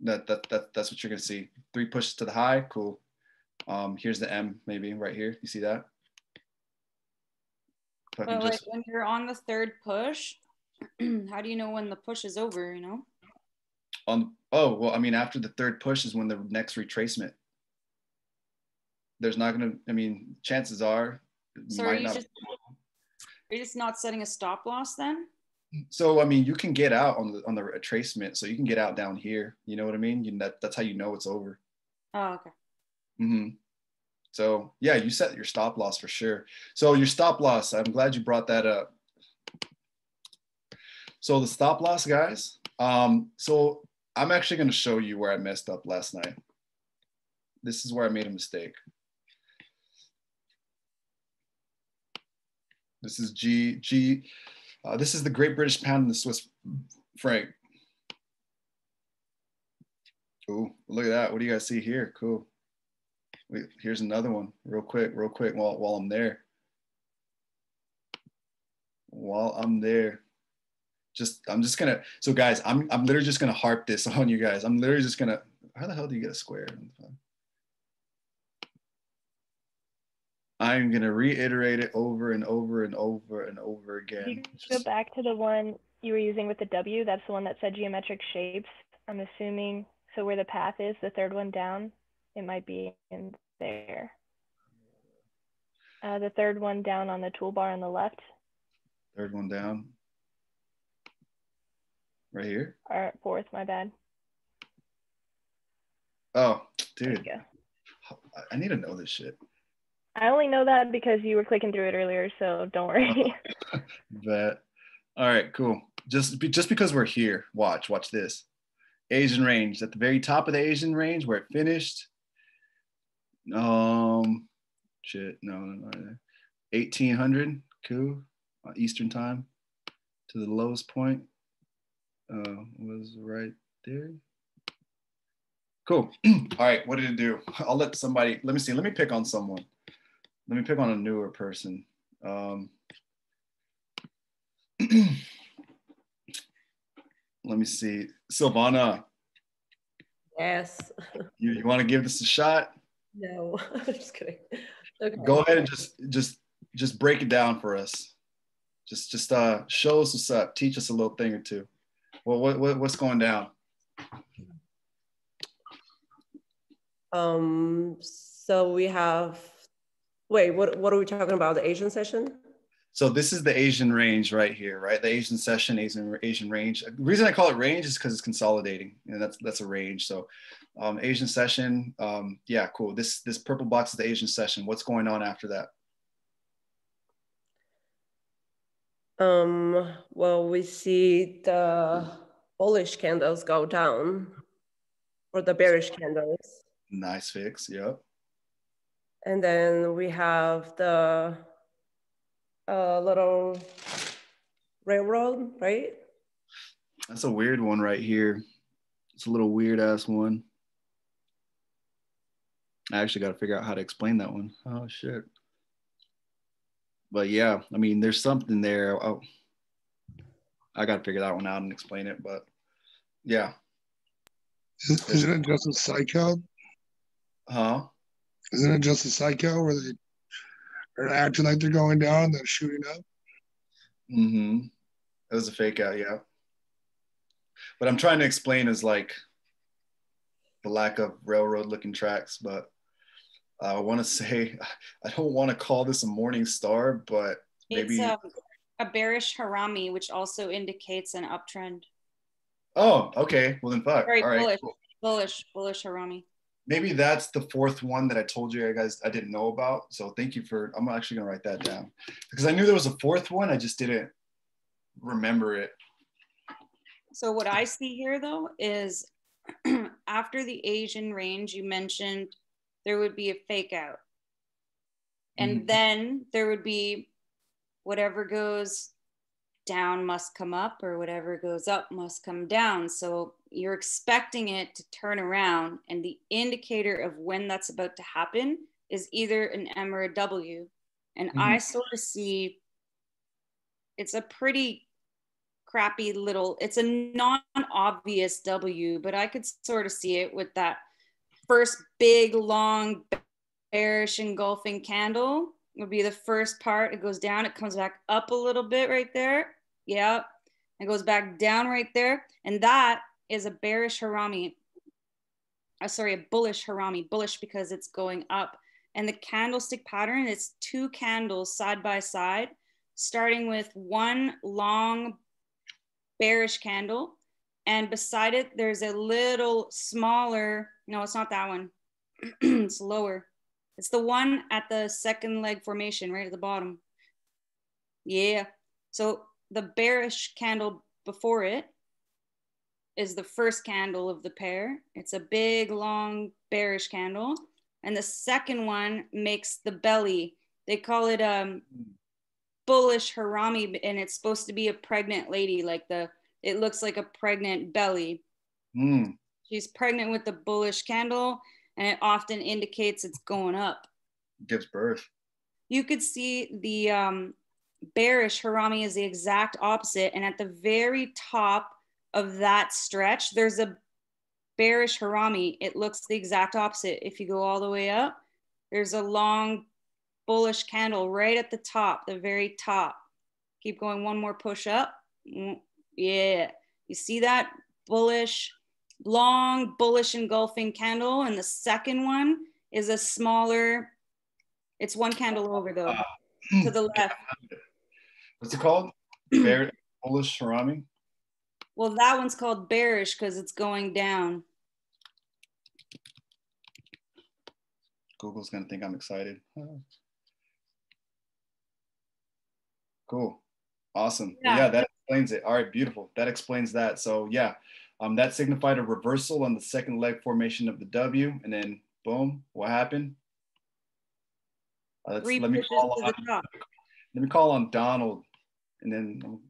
That, that, that, that's what you're going to see. Three pushes to the high. Cool. Um, here's the M maybe right here. You see that? But like just- when you're on the third push, how do you know when the push is over? You know. on oh well i mean after the third push is when the next retracement there's not gonna i mean chances are So are you not- just are you just not setting a stop loss then? so i mean you can get out on the on the retracement so you can get out down here you know what i mean you, that, that's how you know it's over Oh, okay. Hmm so yeah you set your stop loss for sure. So your stop loss i'm glad you brought that up. So the stop loss guys um so i'm actually going to show you where i messed up last night. This is where i made a mistake. This is g g uh, this is the great british pound and the swiss franc. Ooh, look at that. What do you guys see here? Cool Wait, here's another one real quick, real quick while, while I'm there. While I'm there, just I'm just gonna so guys, I'm I'm literally just gonna harp this on you guys. I'm literally just gonna how the hell do you get a square? I'm gonna reiterate it over and over and over and over again. go back to the one you were using with the W, that's the one that said geometric shapes. I'm assuming, so where the path is, the third one down, it might be in there. Uh, the third one down on the toolbar on the left, Third one down. Right here. All right, fourth, my bad. Oh, dude. I- I need to know this shit. I only know that because you were clicking through it earlier, so don't worry. But all right, cool. Just be, just because we're here, watch, watch this. Asian range at the very top of the Asian range where it finished. Um, shit, no, no, no. 1800, cool, uh, Eastern time to the lowest point uh, was right there. Cool. All right, what did it do? I'll let somebody, let me see, let me pick on someone. Let me pick on a newer person. Um, let me see. Silvana, Yes. you, you want to give this a shot? No, I'm just kidding. Okay. Go ahead and just just just break it down for us. Just just uh show us what's up. Teach us a little thing or two. Well, what, what what's going down? Um. So we have. Wait. What? What are we talking about? The Asian session? So this is the Asian range right here, right? The Asian session, Asian Asian range. The reason I call it range is because it's consolidating, and that's that's a range. So um, Asian session, um, yeah, cool. This this purple box is the Asian session. What's going on after that? Um. Well, we see the bullish candles go down, or the bearish candles, Nice fix. Yep. and then we have the uh, little railroad, right? That's a weird one right here. It's a little weird ass one. I actually got to figure out how to explain that one. Oh shit. But yeah, I mean, there's something there. Oh, I got to figure that one out and explain it. But yeah, Is- Isn't it just a psycho? huh? Isn't it just a psycho where they are acting like they're going down, they're shooting up? Mm-hmm. It was a fake out, yeah. But I'm trying to explain is like the lack of railroad looking tracks, but I want to say I don't want to call this a morning star, but maybe It's um, a bearish harami, which also indicates an uptrend. oh, okay. Well then fuck. Very All right. bullish, cool. bullish, bullish harami. Maybe that's the fourth one that I told you guys I didn't know about. So thank you for I'm actually gonna write that down. Because I knew there was a fourth one, I just didn't remember it. So what I see here though is after the Asian range, you mentioned there would be a fake out. And Mhm. then there would be whatever goes down must come up or whatever goes up must come down. So you're expecting it to turn around and the indicator of when that's about to happen is either an M or a W. And I mm-hmm. sort of see it's a pretty crappy little it's a non-obvious W, but I could sort of see it with that first big long bearish engulfing candle would be the first part. It goes down, it comes back up a little bit right there. Yeah. It goes back down right there. And that is a bearish harami. Uh, sorry, a bullish harami. Bullish because it's going up. And the candlestick pattern is two candles side by side, starting with one long bearish candle. And beside it, there's a little smaller, no, it's not that one. it's lower. It's the one at the second leg formation, right at the bottom. Yeah. So the bearish candle before it is the first candle of the pair. It's a big, long, bearish candle. And the second one makes the belly. They call it um bullish harami, and it's supposed to be a pregnant lady, like the it looks like a pregnant belly. Mm. She's pregnant with the bullish candle, and it often indicates it's going up. Gives birth. You could see the um, bearish harami is the exact opposite, and at the very top of that stretch, there's a bearish harami. It looks the exact opposite. If you go all the way up, there's a long bullish candle right at the top, the very top. Keep going one more push up. Mm, Yeah, you see that bullish, long, bullish engulfing candle. And the second one is a smaller, it's one candle over though, to the left. What's it called? Bear, bullish harami. Well, that one's called bearish because it's going down. Google's gonna think I'm excited. Cool. Awesome. Yeah. Yeah. that explains it. All right, beautiful. That explains that. So yeah, um, that signified a reversal on the second leg formation of the W, and then boom, what happened? Uh, let's- let me call on let me call on Donald, and then um,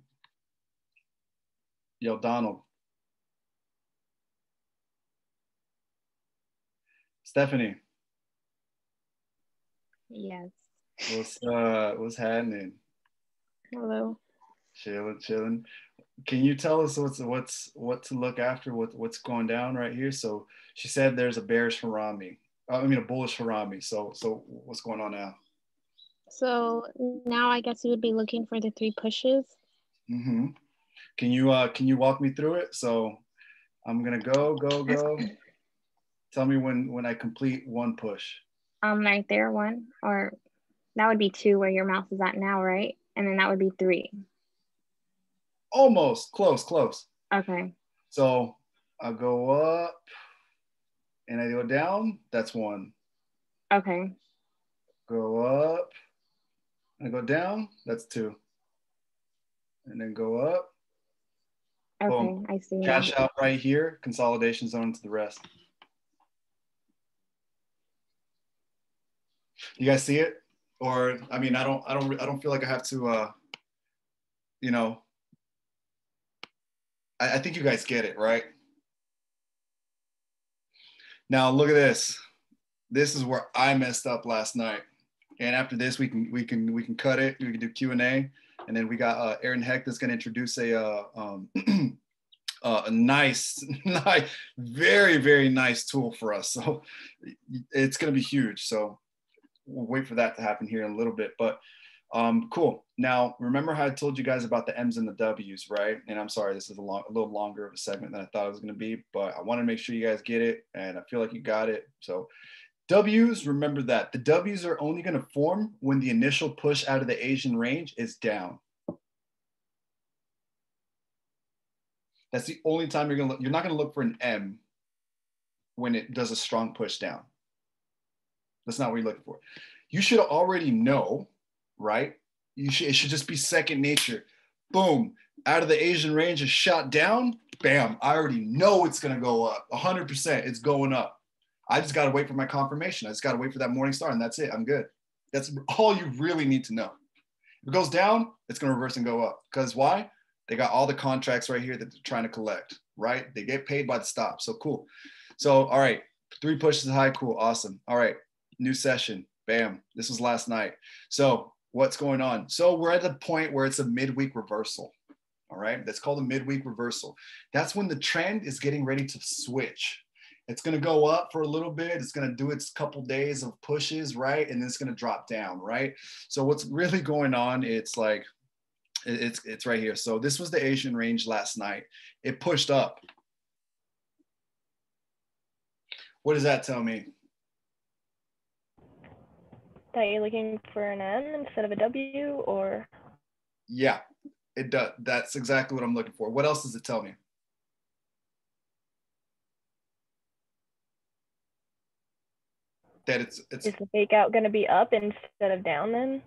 yo Donald, Stephanie, Yes. what's uh what's happening? Hello. Chilling, chilling. Can you tell us what's what's what to look after? What what's going down right here? So she said there's a bearish harami. Uh, I mean a bullish harami. So so what's going on now? So now I guess you would be looking for the three pushes. hmm Can you uh can you walk me through it? So I'm gonna go go go. Tell me when when I complete one push. Um, right there, one, or that would be two where your mouse is at now, right? And then that would be three. Almost close, close. Okay. So I go up and I go down. That's one. Okay. Go up and go down. That's two. And then go up. Okay. Boom. I see. Cash out right here. Consolidation zone to the rest. You guys see it? Or I mean, I don't, I don't, I don't feel like I have to, uh, you know. I, I think you guys get it, right? Now look at this. This is where I messed up last night. And after this, we can we can we can cut it. We can do Q and A, and then we got uh, Aaron Heck that's going to introduce a uh, um, uh, a nice, nice, very very nice tool for us. So it's going to be huge. So we'll wait for that to happen here in a little bit. But um, cool. Now remember how I told you guys about the M's and the W's, right? And I'm sorry, this is a, long, a little longer of a segment than I thought it was going to be, but I want to make sure you guys get it, and I feel like you got it. So W's, remember that the W's are only going to form when the initial push out of the Asian range is down. That's the only time you're going to look. You're not going to look for an M when it does a strong push down. That's not what you're looking for. You should already know, right? You should, it should just be second nature. Boom, out of the Asian range is shot down. Bam, I already know it's going to go up. 100%, it's going up. I just got to wait for my confirmation. I just got to wait for that morning star, and that's it. I'm good. That's all you really need to know. If it goes down, it's going to reverse and go up. Because why? They got all the contracts right here that they're trying to collect, right? They get paid by the stop. So cool. So, all right, three pushes high, cool, awesome. All right, new session, bam. This was last night. So, what's going on? So, we're at the point where it's a midweek reversal. All right, that's called a midweek reversal. That's when the trend is getting ready to switch. It's going to go up for a little bit. It's going to do its couple days of pushes, right? And then it's going to drop down, right? So what's really going on? It's like it's it's right here. So this was the Asian range last night. It pushed up. What does that tell me? That you're looking for an M instead of a W, or Yeah, it does. That's exactly what I'm looking for. What else does it tell me? That it's it's is the fake out going to be up instead of down then?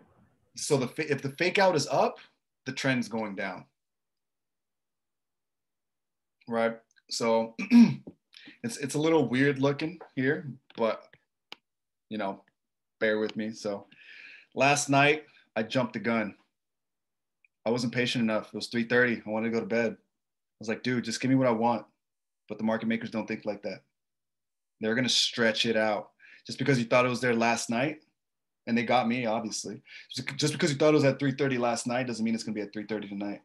so the if the fake out is up, the trend's going down. Right. So it's it's a little weird looking here, but you know, bear with me. So last night I jumped the gun. I wasn't patient enough. It was 3:30. I wanted to go to bed. I was like, dude, just give me what I want. But the market makers don't think like that. They're gonna stretch it out. Just because you thought it was there last night, and they got me, obviously. Just because you thought it was at 3:30 last night doesn't mean it's gonna be at 3:30 tonight.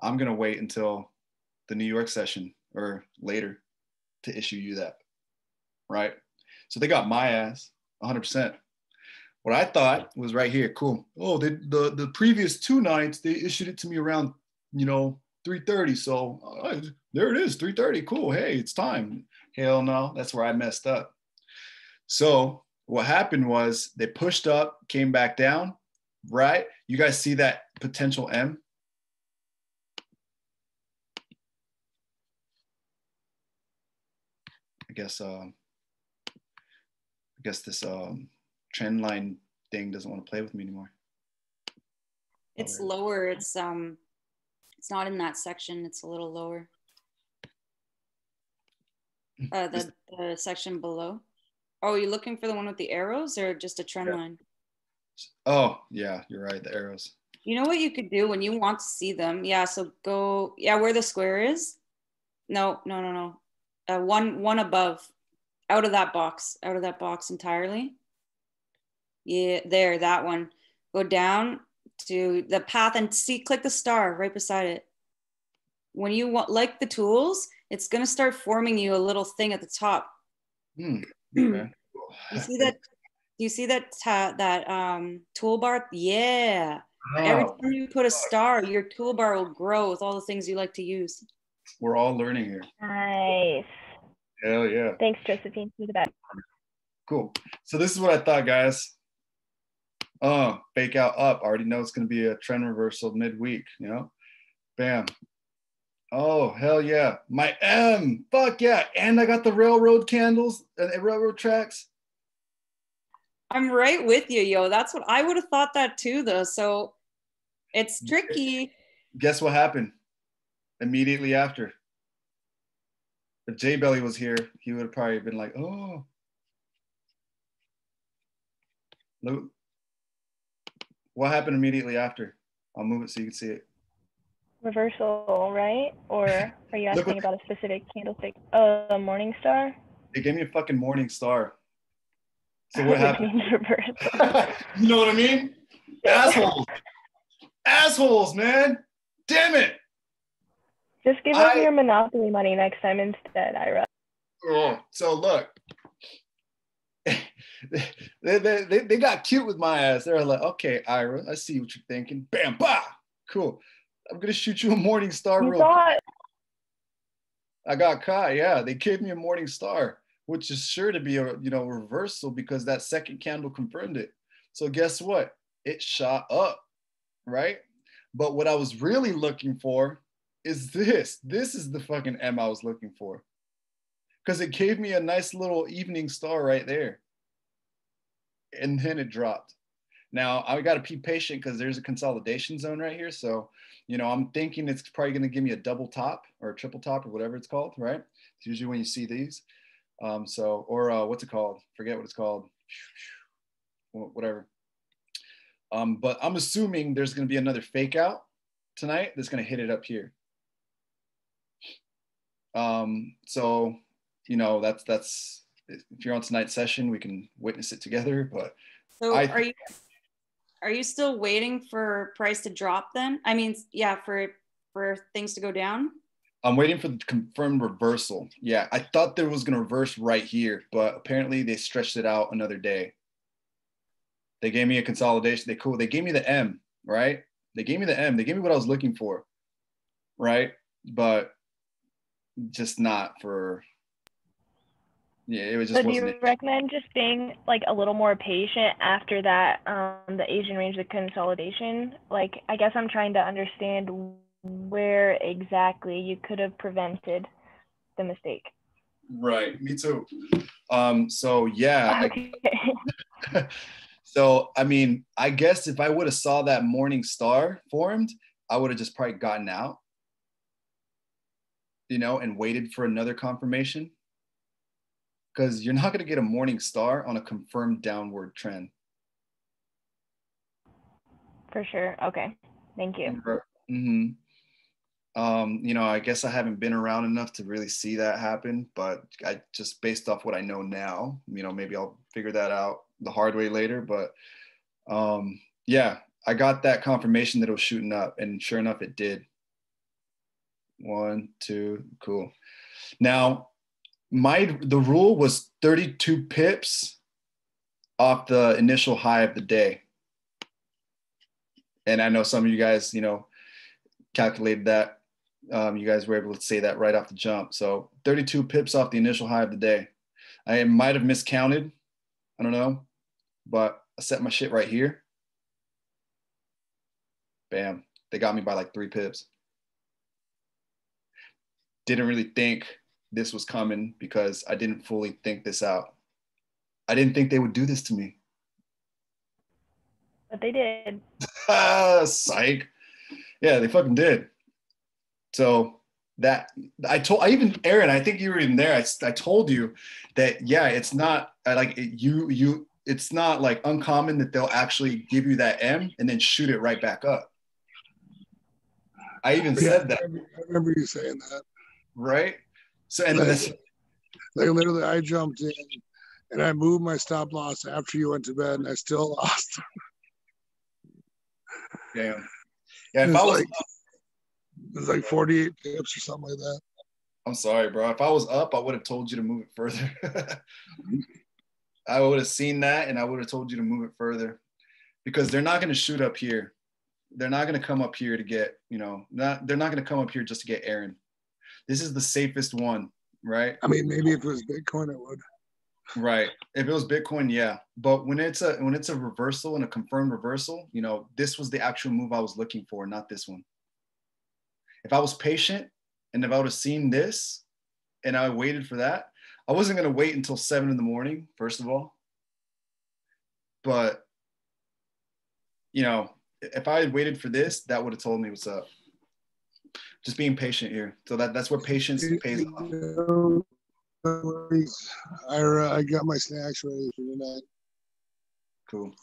I'm gonna wait until the New York session or later to issue you that. Right? So they got my ass 100%. What I thought was right here, cool. Oh, they, the the previous two nights they issued it to me around, you know, 3:30. So uh, there it is, 3:30. Cool. Hey, it's time. Hell no, that's where I messed up. So what happened was they pushed up, came back down, right? You guys see that potential M? I guess um, I guess this um, trend line thing doesn't want to play with me anymore. It's lower. It's um, it's not in that section. It's a little lower. Uh, the, the section below. Oh, you looking for the one with the arrows or just a trend Yeah. line? Oh yeah, you're right. The arrows. You know what you could do when you want to see them? Yeah, so go yeah, where the square is. No, no, no, no. Uh, one one above, out of that box, out of that box entirely. Yeah, there, that one. Go down to the path and see. Click the star right beside it. When you want like the tools, it's gonna start forming you a little thing at the top. Hmm. Okay. You see that? Do you see that ta- that um, toolbar? Yeah. Every Oh, time you put a star, your toolbar will grow with all the things you like to use. we're all learning here. Nice. Hell yeah. Thanks, Josephine. See the back. Cool. So this is what I thought, guys. Uh, fake out up. I already know it's gonna be a trend reversal midweek, you know? Bam. Oh, hell yeah. My M. Fuck yeah. And I got the railroad candles uh, and railroad tracks. I'm right with you, yo. That's what I would have thought that too, though. So it's tricky. Guess what happened? Immediately after. If J Belly was here, he would have probably been like, oh. Look. What happened immediately after? I'll move it so you can see it. Reversal, right? Or are you asking about a specific candlestick? Oh, a morning star? They gave me a fucking morning star. So what happened? you know what I mean? Assholes. Assholes, man. Damn it. Just give us I- your Monopoly money next time instead, Ira. Oh, so look. they, they, they, they got cute with my ass. They're like, okay, Ira, I see what you're thinking. Bam, bah, cool. I'm gonna shoot you a morning star You real I got caught. Yeah, they gave me a morning star, which is sure to be a you know reversal because that second candle confirmed it. So guess what? It shot up, right? But what I was really looking for is this. This is the fucking M I was looking for, because it gave me a nice little evening star right there, and then it dropped. Now I got to be patient because there's a consolidation zone right here. So, you know, I'm thinking it's probably going to give me a double top or a triple top or whatever it's called, right? It's usually when you see these. Um, so, or uh, what's it called? Forget what it's called. Whatever. Um, but I'm assuming there's going to be another fake out tonight that's going to hit it up here. Um, so, you know, that's that's if you're on tonight's session, we can witness it together. But So I- are you are you still waiting for price to drop then? I mean, yeah, for for things to go down. I'm waiting for the confirmed reversal. Yeah, I thought there was going to reverse right here, but apparently they stretched it out another day. They gave me a consolidation. They cool. They gave me the M, right? They gave me the M. They gave me what I was looking for, right? But just not for. Yeah, it was just So do you it. recommend just being like a little more patient after that, um, the Asian range of consolidation? Like, I guess I'm trying to understand where exactly you could have prevented the mistake. Right. Me too. Um. So yeah. I- Okay. so I mean, I guess if I would have saw that morning star formed, I would have just probably gotten out, you know, and waited for another confirmation. Because you're not going to get a morning star on a confirmed downward trend. For sure. Okay. Thank you. hmm Um, you know, I guess I haven't been around enough to really see that happen, but I just based off what I know now, you know, maybe I'll figure that out the hard way later. But um, yeah, I got that confirmation that it was shooting up, and sure enough, it did. One, two, cool. Now, my the rule was 32 pips off the initial high of the day. And I know some of you guys, you know, calculated that. Um, you guys were able to say that right off the jump. So 32 pips off the initial high of the day. I might have miscounted. I don't know, but I set my shit right here. Bam. They got me by like three pips. Didn't really think this was coming because I didn't fully think this out. I didn't think they would do this to me. But they did. Ah, psych. Yeah, they fucking did. So that I told I even Aaron, I think you were in there. I, I told you that yeah, it's not I like it, you you it's not like uncommon that they'll actually give you that M and then shoot it right back up. I even Yeah, said that, I remember, I remember you saying that. right? So and Like, that's like literally, I jumped in and I moved my stop loss after you went to bed, and I still lost. damn. Yeah, if It's I was like- It was like 48 pips or something like that. I'm sorry, bro. If I was up, I would have told you to move it further. I would have seen that and I would have told you to move it further because they're not going to shoot up here. They're not going to come up here to get, you know, not they're not going to come up here just to get Aaron. This is the safest one, right? I mean, maybe if it was Bitcoin, it would. Right. If it was Bitcoin, yeah. But when it's a when it's a reversal and a confirmed reversal, you know, this was the actual move I was looking for, not this one. If I was patient and if I would have seen this and I waited for that, I wasn't gonna wait until seven in the morning, first of all. But you know, if I had waited for this, that would have told me what's up. Just being patient here. So that, that's where patience pays off. No worries. I, uh, I got my snacks ready for tonight. Cool.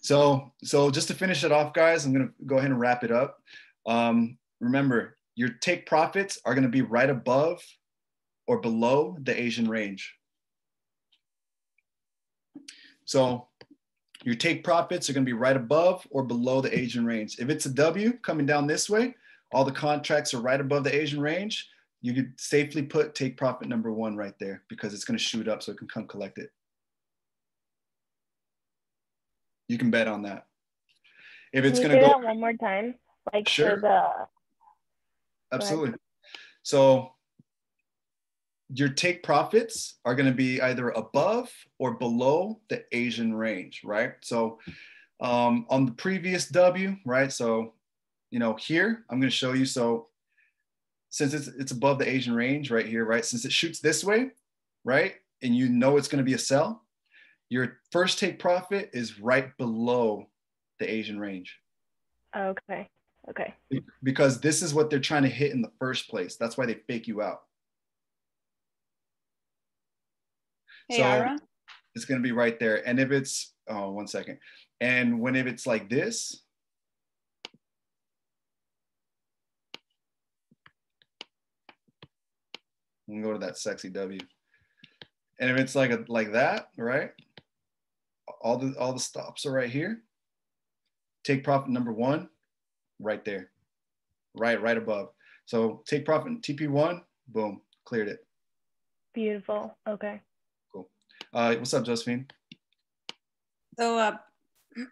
So, so just to finish it off, guys, I'm gonna go ahead and wrap it up. Um, remember, your take profits are gonna be right above or below the Asian range. So, your take profits are gonna be right above or below the Asian range. If it's a W coming down this way, all the contracts are right above the Asian range. You could safely put take profit number one right there because it's gonna shoot up so it can come collect it. You can bet on that. If it's gonna go that one more time? Like Sure. the Absolutely. So your take profits are going to be either above or below the Asian range, right? So um, on the previous W, right? So, you know, here I'm going to show you. So since it's, it's above the Asian range right here, right? Since it shoots this way, right? And you know it's going to be a sell, your first take profit is right below the Asian range okay. Okay. because this is what they're trying to hit in the first place. That's why they fake you out. Hey, so Ira. it's gonna be right there. And if it's oh one second. And when if it's like this, we can go to that sexy W. And if it's like a like that, right? All the all the stops are right here. Take profit number one, right there. Right, right above. So take profit TP1, boom, cleared it. Beautiful. Okay. Cool. Uh, what's up, Josephine? So uh,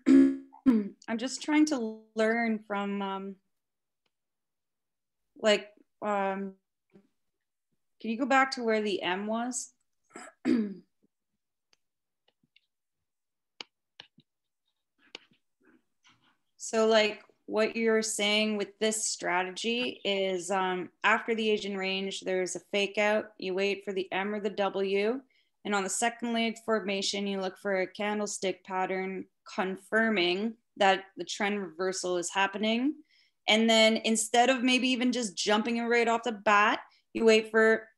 I'm just trying to learn from um, like um, can you go back to where the M was? so like what you're saying with this strategy is um, after the Asian range, there's a fake out. You wait for the M or the W. And on the second leg formation, you look for a candlestick pattern confirming that the trend reversal is happening. And then instead of maybe even just jumping right off the bat, you wait for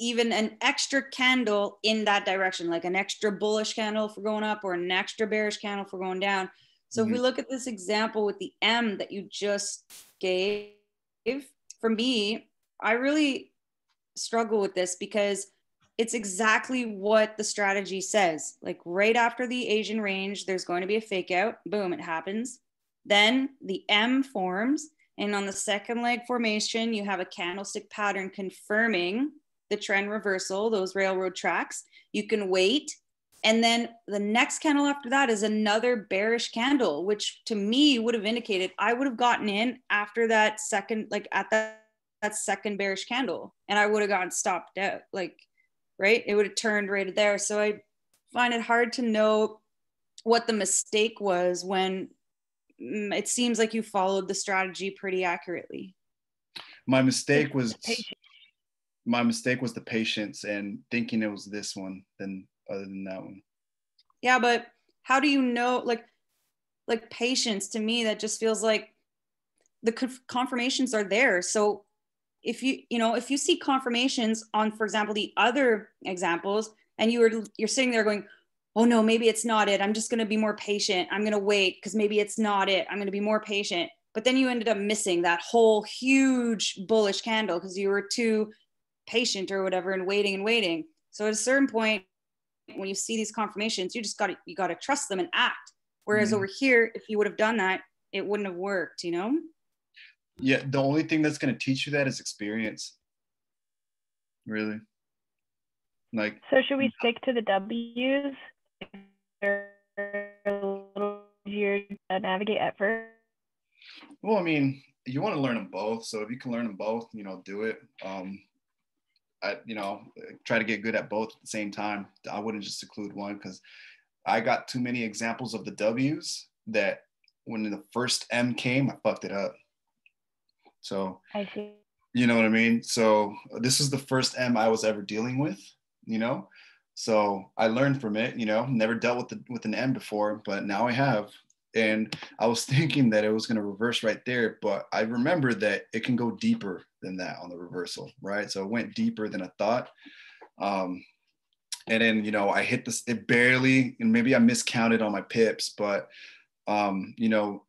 even an extra candle in that direction, like an extra bullish candle for going up or an extra bearish candle for going down. So if we Mhm. look at this example with the M that you just gave, for me, I really struggle with this because it's exactly what the strategy says. Like right after the Asian range, there's going to be a fake out. Boom, it happens. Then the M forms. And on the second leg formation, you have a candlestick pattern confirming the trend reversal, those railroad tracks. You can wait. And then the next candle after that is another bearish candle, which to me would have indicated I would have gotten in after that second, like at that, that second bearish candle, and I would have gotten stopped out. Like, right? It would have turned right there. So I find it hard to know what the mistake was when Mm, it seems like you followed the strategy pretty accurately. My mistake was my mistake was the patience and thinking it was this one than other than that one. Yeah, but how do you know like like patience to me that just feels like the conf- confirmations are there. So if you you know if you see confirmations on for example the other examples and you were you're sitting there going oh no maybe it's not it i'm just going to be more patient i'm going to wait because maybe it's not it i'm going to be more patient but then you ended up missing that whole huge bullish candle because you were too patient or whatever and waiting and waiting so at a certain point when you see these confirmations you just got to you got to trust them and act whereas Mhm. over here if you would have done that it wouldn't have worked you know Yeah, the only thing that's going to teach you that is experience. Really. Like So should we stick to the W's? They're a little easier to navigate at first. Well, I mean, you want to learn them both. So if you can learn them both, you know, do it. Um, I, you know, try to get good at both at the same time. I wouldn't just seclude one because I got too many examples of the W's that when the first M came, I fucked it up. So I see. you know what I mean? So this is the first M I was ever dealing with, you know. So I learned from it, you know, never dealt with the with an M before, but now I have. And I was thinking that it was going to reverse right there, but I remembered that it can go deeper than that on the reversal, right? So it went deeper than I thought. Um, and then, you know, I hit this, it barely, and maybe I miscounted on my pips, but, um, you know,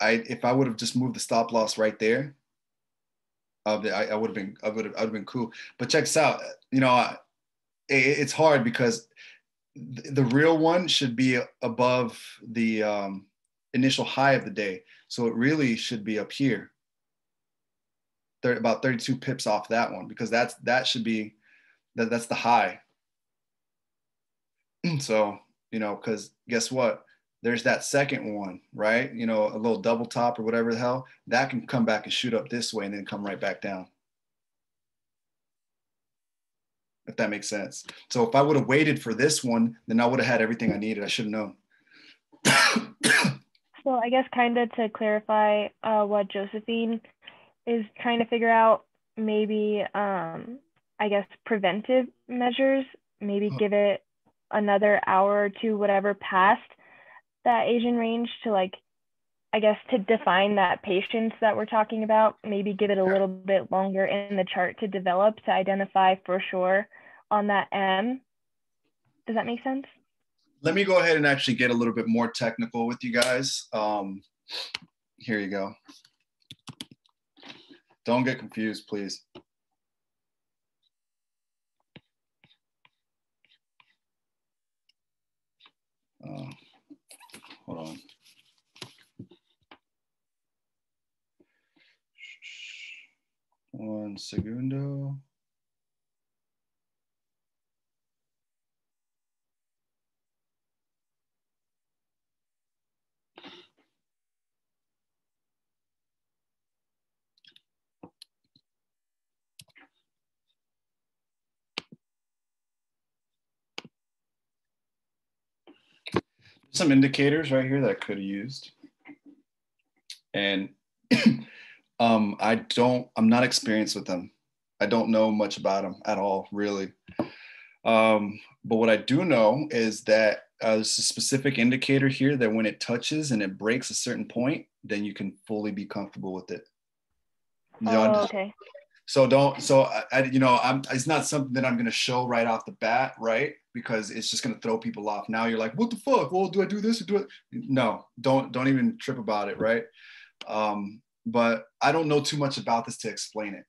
I if I would have just moved the stop loss right there, uh, I, I would have been I would have I would have been cool. But check this out, you know, I- it's hard because the real one should be above the um, initial high of the day, so it really should be up here. About 32 pips off that one because that's that should be that that's the high. so you know, because guess what? There's that second one, right? You know, a little double top or whatever the hell that can come back and shoot up this way and then come right back down. If that makes sense. So if I would have waited for this one, then I would have had everything I needed. I should have known. So I guess kind of to clarify uh, what Josephine is trying to figure out, maybe um, I guess preventive measures, maybe give it another hour or two, whatever past that Asian range to like, I guess to define that patience that we're talking about, maybe give it a little bit longer in the chart to develop to identify for sure on that M Does that make sense? Let me go ahead and actually get a little bit more technical with you guys. Um, here you go. Don't get confused, please. Uh, hold on. Un segundo. Some indicators right here that I could have used. And um, I don't, I'm not experienced with them. I don't know much about them at all, really. Um, but what I do know is that uh, there's a specific indicator here that when it touches and it breaks a certain point, then you can fully be comfortable with it. You know, Oh, okay. so don't so I, I you know i'm it's not something that i'm going to show right off the bat right because it's just going to throw people off now you're like what the fuck well do i do this or do it no don't don't even trip about it right um but i don't know too much about this to explain it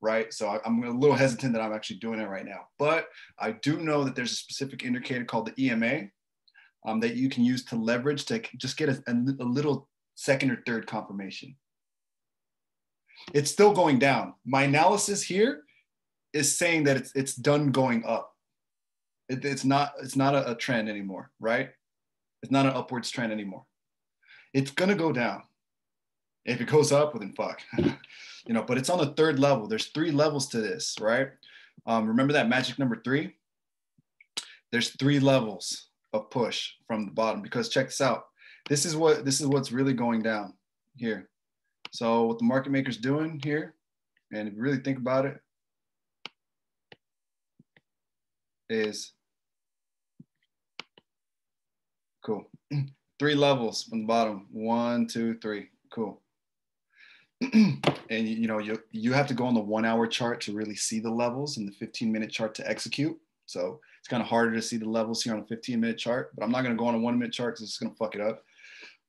right so I, i'm a little hesitant that i'm actually doing it right now but i do know that there's a specific indicator called the ema um, that you can use to leverage to just get a, a, a little second or third confirmation it's still going down. My analysis here is saying that it's it's done going up. It, it's not it's not a, a trend anymore, right? It's not an upwards trend anymore. It's gonna go down. If it goes up, well then fuck, you know. But it's on the third level. There's three levels to this, right? Um, remember that magic number three? There's three levels of push from the bottom because check this out. This is what this is what's really going down here. So what the market maker's doing here, and if you really think about it, is cool. Three levels from the bottom. One, two, three. Cool. and you know, you you have to go on the one hour chart to really see the levels and the 15 minute chart to execute. So it's kind of harder to see the levels here on a 15 minute chart, but I'm not going to go on a one minute chart because it's going to fuck it up.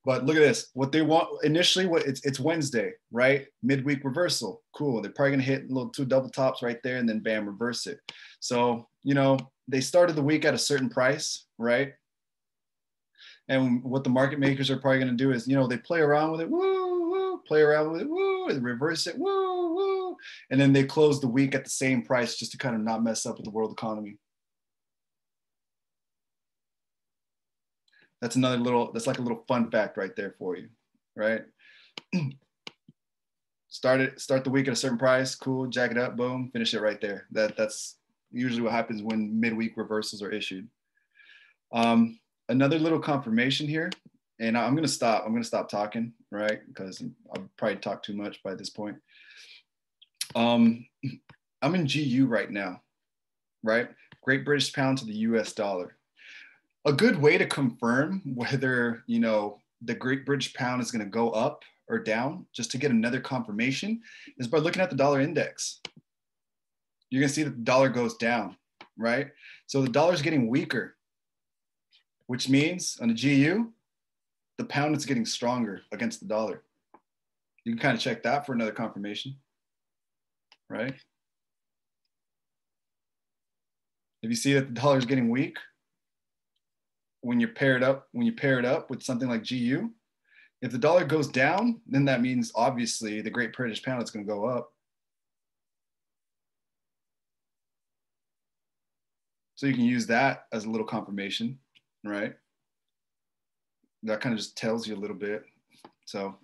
But look at this. What they want initially, what it's it's Wednesday, right? Midweek reversal. Cool. They're probably gonna hit a little two double tops right there and then bam, reverse it. So, you know, they started the week at a certain price, right? And what the market makers are probably gonna do is, you know, they play around with it, woo, play around with it, woo, and reverse it, woo, woo. And then they close the week at the same price just to kind of not mess up with the world economy. that's another little that's like a little fun fact right there for you right start it start the week at a certain price cool jack it up boom finish it right there that that's usually what happens when midweek reversals are issued um, another little confirmation here and i'm to stop i'm to stop talking right because i've probably talked too much by this point um, i'm in gu right now right great british pound to the us dollar a good way to confirm whether you know the Great British Pound is going to go up or down, just to get another confirmation, is by looking at the dollar index. You're to see that the dollar goes down, right? So the dollar is getting weaker, which means on the GU, the pound is getting stronger against the dollar. You can kind of check that for another confirmation, right? If you see that the dollar is getting weak, when you're paired up when you pair it up with something like GU, if the dollar goes down, then that means obviously the Great British Pound is going to go up. So you can use that as a little confirmation, right? That kind of just tells you a little bit. So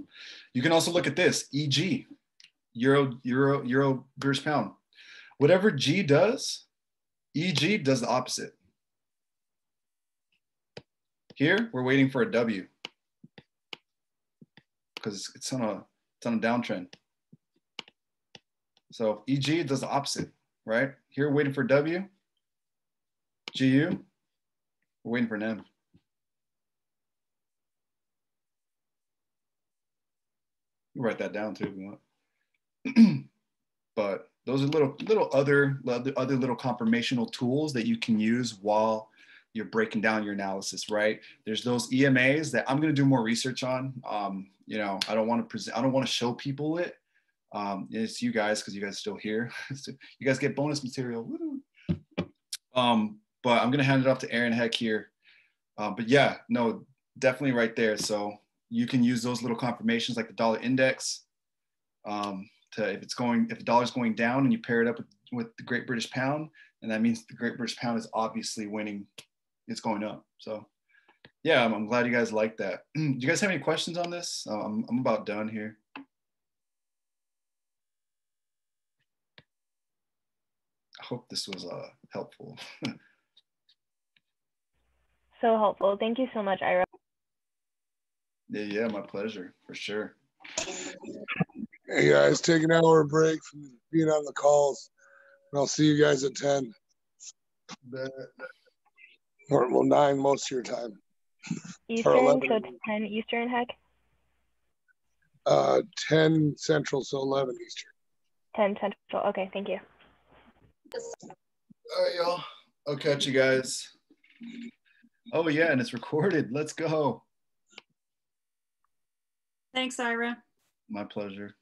you can also look at this EG, Euro, Euro, Euro, British Pound. Whatever G does, EG does the opposite. Here, we're waiting for a W because it's on a it's on a downtrend. So EG does the opposite, right? Here, waiting for W. GU, we're waiting for an M. write that down too if you want. but those are little little other other little confirmational tools that you can use while you're breaking down your analysis, right? There's those EMAs that I'm going to do more research on. Um, you know, I don't want to present, I don't want to show people it. Um, it's you guys because you guys are still here. so you guys get bonus material. Um, but I'm going to hand it off to Aaron Heck here. Uh, but yeah, no, definitely right there. So you can use those little confirmations like the dollar index um, to if it's going if the dollar's going down and you pair it up with, with the Great British Pound, and that means the Great British Pound is obviously winning. It's going up. So yeah, I'm, I'm glad you guys like that. Do you guys have any questions on this? Uh, I'm, I'm about done here. I hope this was uh, helpful. So helpful. Thank you so much, Ira. Yeah, yeah, my pleasure for sure. Hey guys, take an hour break from being on the calls, and I'll see you guys at ten. Or well, nine most of your time. Eastern, so 10 Eastern, heck? Uh, ten central, so eleven eastern. 10 Central. Okay, thank you. All right, y'all. I'll catch you guys. Oh yeah, and it's recorded. Let's go. Thanks, Ira. My pleasure.